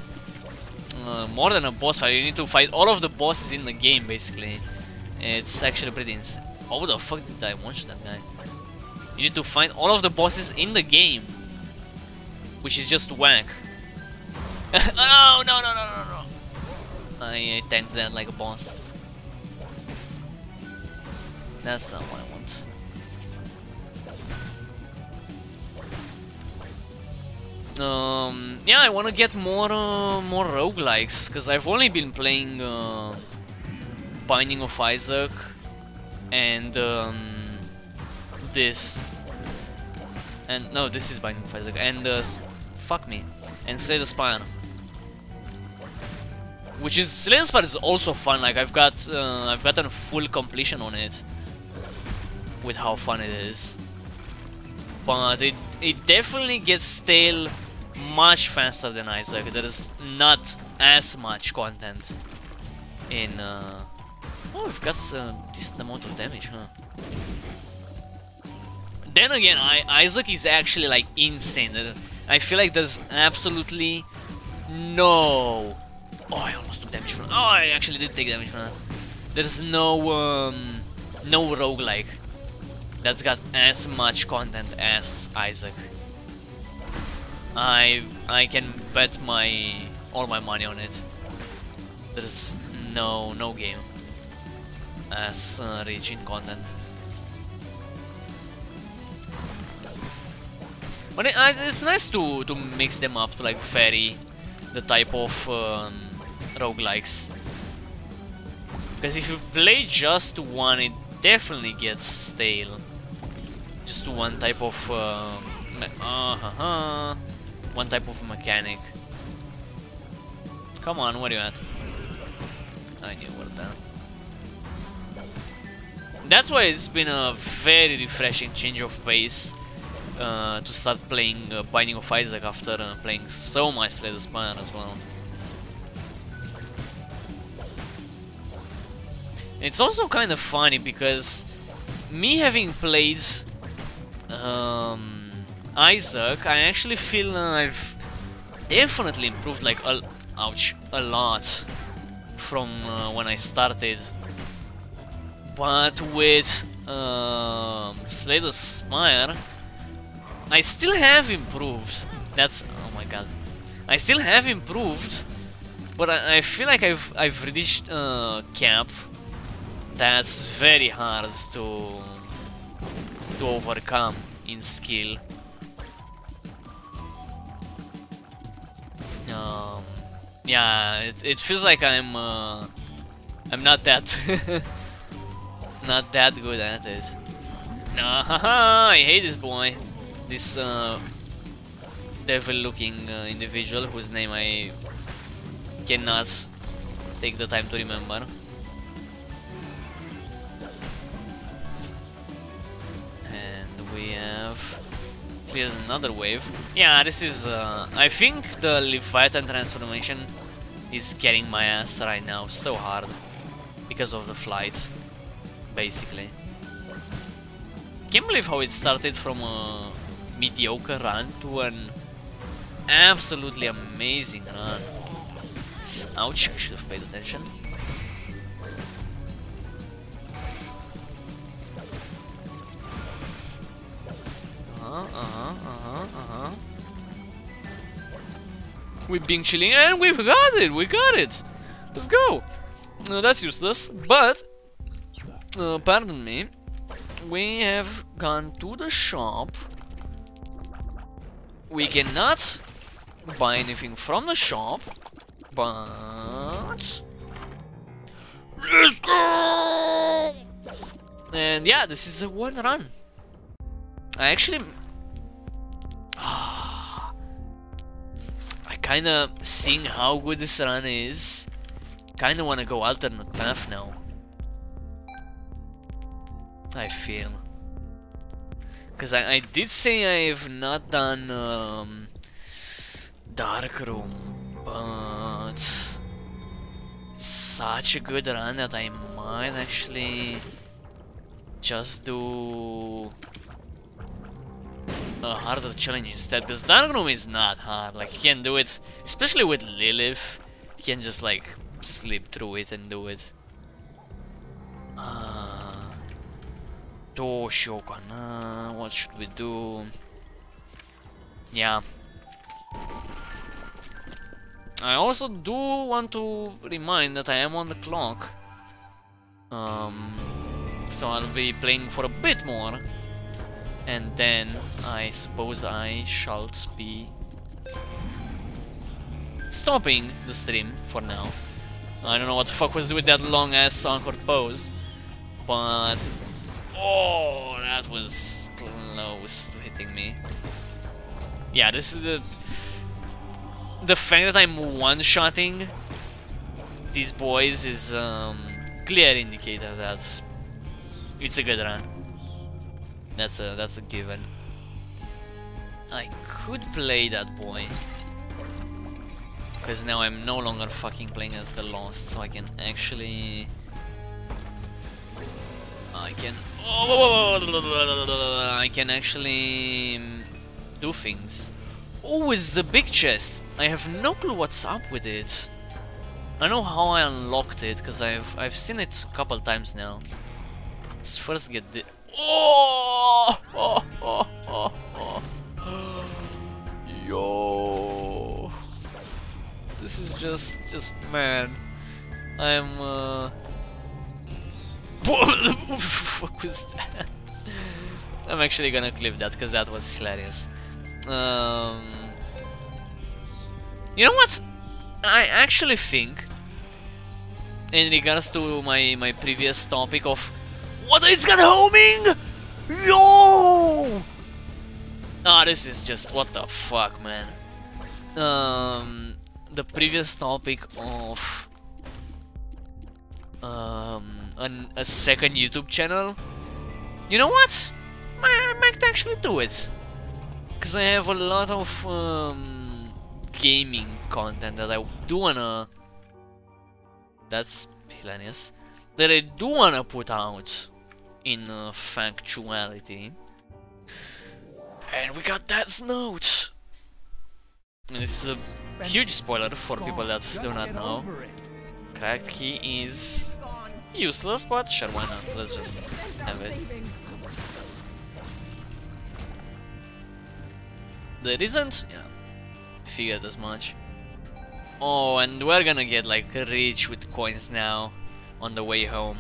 Uh, more than a boss fight, you need to fight all of the bosses in the game basically. It's actually pretty insane. How the fuck did I watch that guy? You need to find all of the bosses in the game. Which is just whack. oh, no, no, no, no, no. I, I tanked that like a boss. That's not what I want. Um, yeah, I want to get more uh, more roguelikes, because I've only been playing uh, Binding of Isaac and um, this. And no, this is Binding of Isaac. And uh, fuck me. And Slay the Spire. which is Slay Spire is also fun. Like I've got uh, I've gotten full completion on it with how fun it is. But it it definitely gets stale much faster than Isaac. There is not as much content in. Uh... Oh, we've got a decent amount of damage, huh? Then again, I, Isaac is actually like insane. I feel like there's absolutely no. Oh, I almost took damage from. Oh, I actually did take damage from that. There's no um, no roguelike that's got as much content as Isaac. I I can bet my all my money on it. There's no no game as uh, rich in content. But it, uh, it's nice to to mix them up to like vary the type of um, roguelikes. Because if you play just one, it definitely gets stale. Just one type of uh, uh -huh, one type of mechanic. Come on, where you at? I knew where that. That's why it's been a very refreshing change of pace uh, to start playing uh, Binding of Isaac after uh, playing so much Slay the Spire as well. It's also kind of funny because me having played um, Isaac, I actually feel I've definitely improved like a, ouch, a lot from uh, when I started. But with um, Slay Spire, I still have improved. That's oh my god. I still have improved, but I, I feel like I've I've reached a uh, cap that's very hard to to overcome in skill. Yeah, it, it feels like I'm uh, I'm not that not that good at it. Nah, I hate this boy this uh, devil-looking uh, individual whose name I cannot take the time to remember. And we have cleared another wave. Yeah, this is... Uh, I think the Leviathan transformation is getting my ass right now so hard because of the flight, basically. Can't believe how it started from a mediocre run to an absolutely amazing run. Ouch, I should have paid attention. Uh-huh, uh-huh, uh-huh. We've been chilling and we've got it! We got it! Let's go! Uh, that's useless, but... Uh, pardon me. We have gone to the shop we cannot buy anything from the shop, but... Let's go! And yeah, this is a one run. I actually... I kinda, seeing how good this run is, kinda wanna go alternate path now. I feel. Because I, I did say I've not done um, Dark Room, but such a good run that I might actually just do harder challenge instead, because Darkroom is not hard. Like you can do it, especially with Lilith. You can just like slip through it and do it. Uh, what should we do? Yeah. I also do want to remind that I am on the clock. Um, so I'll be playing for a bit more. And then I suppose I shall be stopping the stream for now. I don't know what the fuck was with that long ass awkward pose. But Oh, that was close to hitting me. Yeah, this is the... The fact that I'm one-shotting these boys is um, clear indicator that it's a good run. That's a that's a given. I could play that boy. Because now I'm no longer fucking playing as the Lost, so I can actually... I can... I can actually um, do things. Oh, it's the big chest! I have no clue what's up with it. I know how I unlocked it, because I've, I've seen it a couple times now. Let's first get the... Oh! Oh! Oh! Oh! oh. Yo! This is just, just, man. I'm, uh... Fuck was that? I'm actually gonna clip that, because that was hilarious. Um... You know what? I actually think, in regards to my, my previous topic of what it's got homing! Yo! Ah, this is just what the fuck, man. Um, the previous topic of um an, a second YouTube channel. You know what? I might actually do it, cause I have a lot of um, gaming content that I do wanna. That's hilarious. That I do wanna put out in uh, factuality. And we got that note. This is a huge spoiler for people that do not know. Cracked key is useless, but sure, why not? Let's just have it. There isn't? Yeah. Figured as much. Oh, and we're gonna get like rich with coins now on the way home.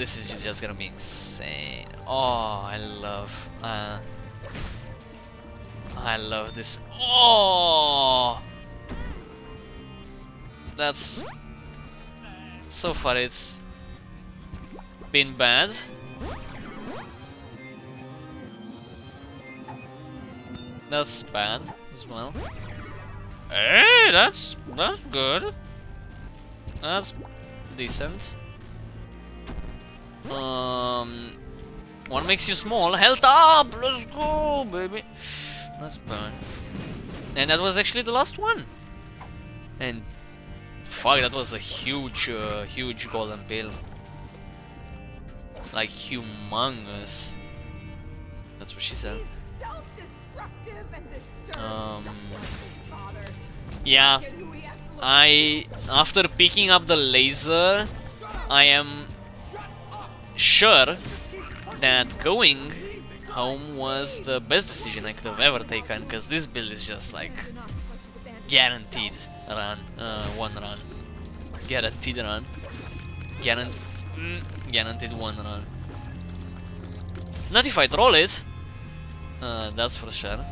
This is just gonna be insane. Oh, I love, uh, I love this. Oh, that's so far it's been bad. That's bad as well. Hey, that's that's good. That's decent. Um, one makes you small. Health up. Let's go, baby. That's bad. And that was actually the last one. And fuck, that was a huge, uh, huge golden pill. Like humongous. That's what she said. Um, yeah, I after picking up the laser, I am sure that going home was the best decision I could have ever taken because this build is just like guaranteed run, uh, one run, guaranteed run, guaranteed, mm, guaranteed one run. Not if I troll it, uh, that's for sure.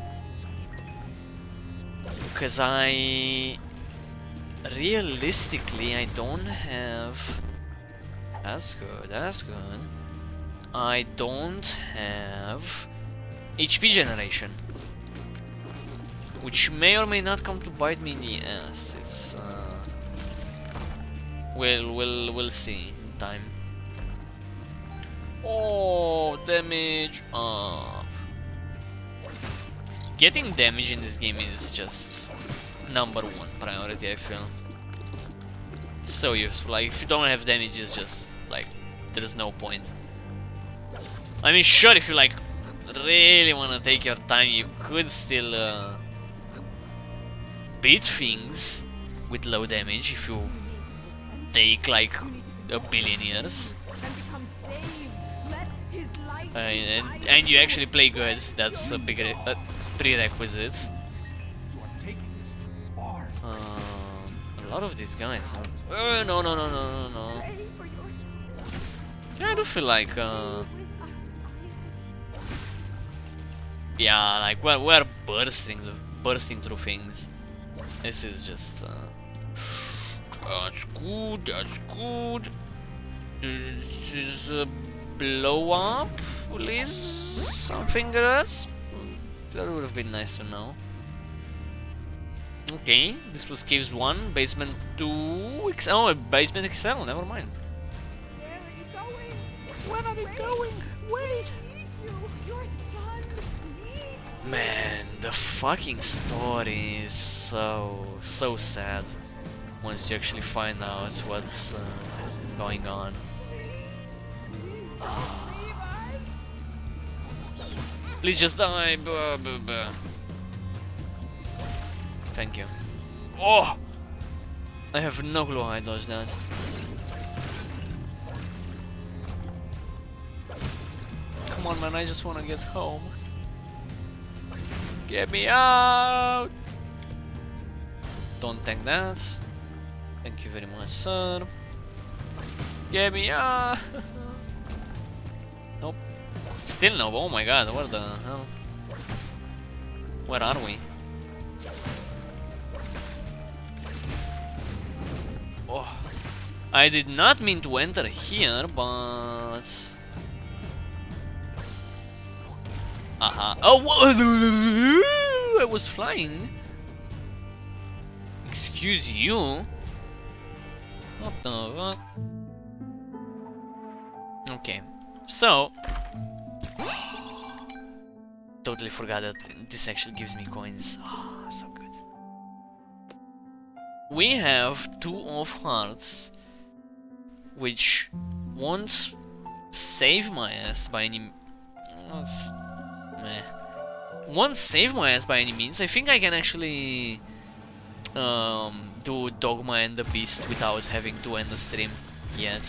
Because I... Realistically, I don't have... That's good, that's good. I don't have HP generation. Which may or may not come to bite me in the ass. It's... Uh... We'll, we'll, we'll see in time. Oh, damage up. Getting damage in this game is just number one priority, I feel. So useful, like if you don't have damage, it's just like, there's no point. I mean, sure, if you like really want to take your time, you could still uh, beat things with low damage if you take like a billion years. Uh, and, and you actually play good, that's a big uh, prerequisite. Uh, a lot of these guys. Huh? Uh, no, no, no, no, no, no. Yeah, I do feel like. Uh, yeah, like we're we're bursting bursting through things. This is just. Uh, that's good. That's good. This is a blow up, please. Something else. That would have been nice to know. Okay, this was caves 1, basement 2, X oh, basement XL, never mind. Where are we Wait. going? Wait! He you. Your son needs. Man, the fucking story is so, so sad once you actually find out what's uh, going on. Please just die. Blah, blah, blah. Thank you. Oh! I have no clue how I dodged that. On, man, I just wanna get home. Get me out! Don't tank that. Thank you very much, sir. Get me out! nope. Still no. Oh my god, where the hell? Where are we? Oh. I did not mean to enter here, but... Aha. Oh, wha- I was flying. Excuse you. What the fuck? Okay. So, totally forgot that this actually gives me coins. Ah, so good. We have two of hearts, which won't save my ass by any. Meh. Won't save my ass by any means. I think I can actually um, do Dogma and the Beast without having to end the stream yet.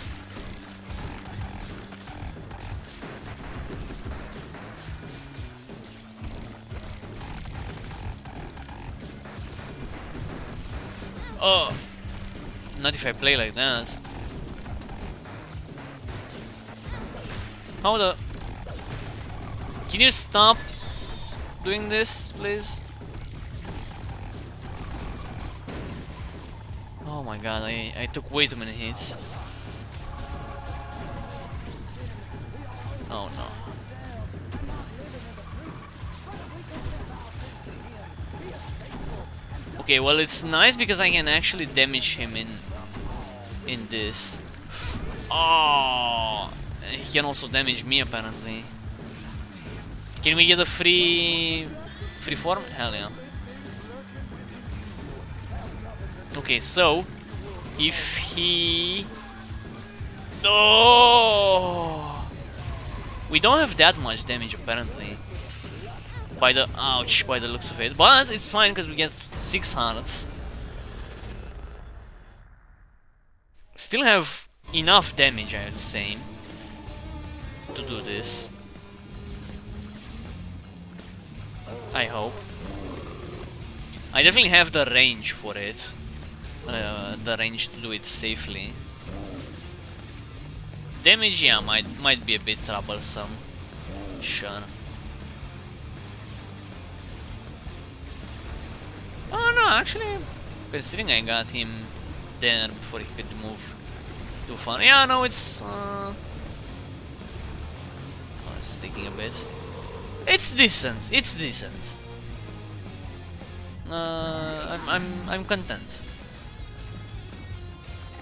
Oh, not if I play like that. How the? Can you stop doing this, please? Oh my god, I, I took way too many hits. Oh no. Okay, well it's nice because I can actually damage him in in this. Oh, he can also damage me apparently. Can we get a free free form? Hell yeah. Okay, so if he no, we don't have that much damage apparently. By the ouch, by the looks of it, but it's fine because we get six hearts. Still have enough damage, I would say, to do this. I hope. I definitely have the range for it. Uh, the range to do it safely. Damage, yeah, might might be a bit troublesome. Sure. Oh no, actually, considering I got him there before he could move too far. Yeah, no, it's. Uh, oh, it's taking a bit. It's decent. It's decent. Uh, I'm I'm I'm content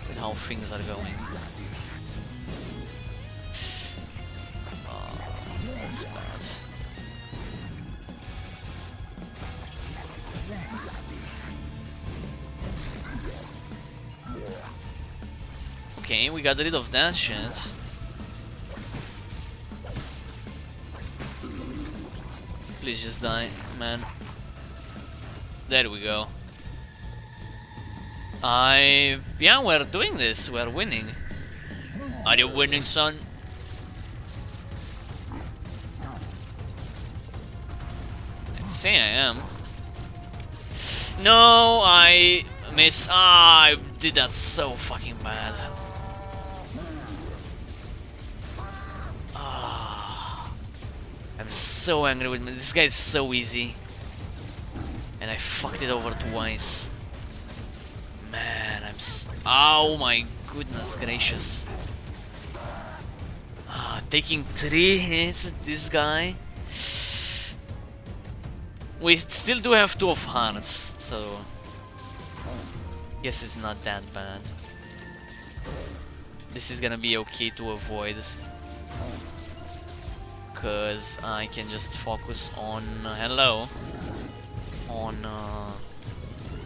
with how things are going. Okay, we got rid of that shit. Please just die, man. There we go. I... Yeah, we're doing this. We're winning. Are you winning, son? I'd say I am. No, I miss. Ah, I did that so fucking bad. I'm so angry with me. This guy is so easy. And I fucked it over twice. Man, I'm Oh my goodness gracious. Ah, taking three hits at this guy. We still do have two of hearts, so guess it's not that bad. This is gonna be okay to avoid. Cause I can just focus on uh, hello. On uh,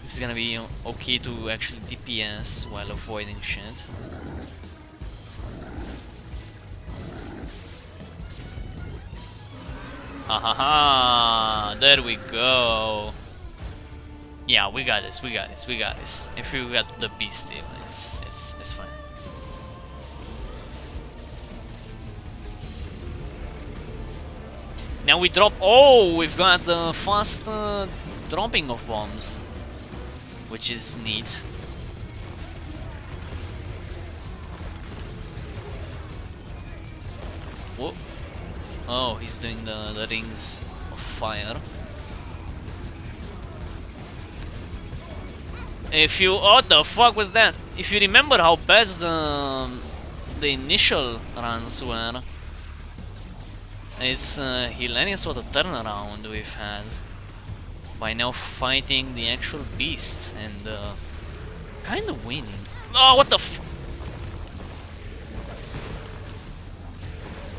this is gonna be okay to actually DPS while avoiding shit. Ha ha ha! There we go. Yeah, we got this. We got this. We got this. If we got the beast, it's it's it's fine. Now we drop. Oh, we've got the fast uh, dropping of bombs, which is neat. Whoa. Oh, he's doing the, the rings of fire. If you... What the fuck was that? If you remember how bad the, the initial runs were, it's uh, hilarious what a turnaround we've had by now fighting the actual beast and uh, kind of winning. Oh, what the f-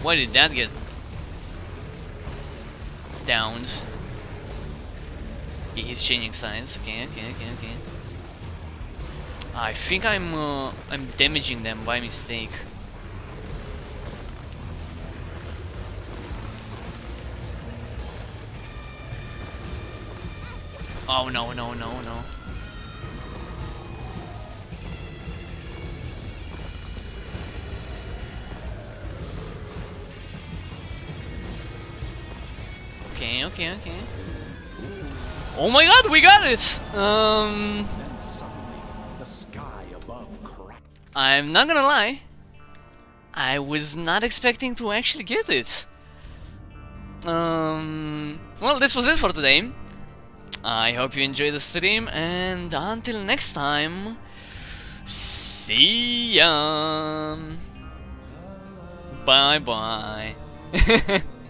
Why did that get downed? Okay, he's changing sides. Okay, okay, okay, okay. I think I'm uh, I'm damaging them by mistake. Oh no no no no. Okay, okay, okay. Oh my god, we got it! Um. I'm not gonna lie. I was not expecting to actually get it. Um, well, this was it for today. I hope you enjoyed the stream, and until next time, see ya. Bye bye.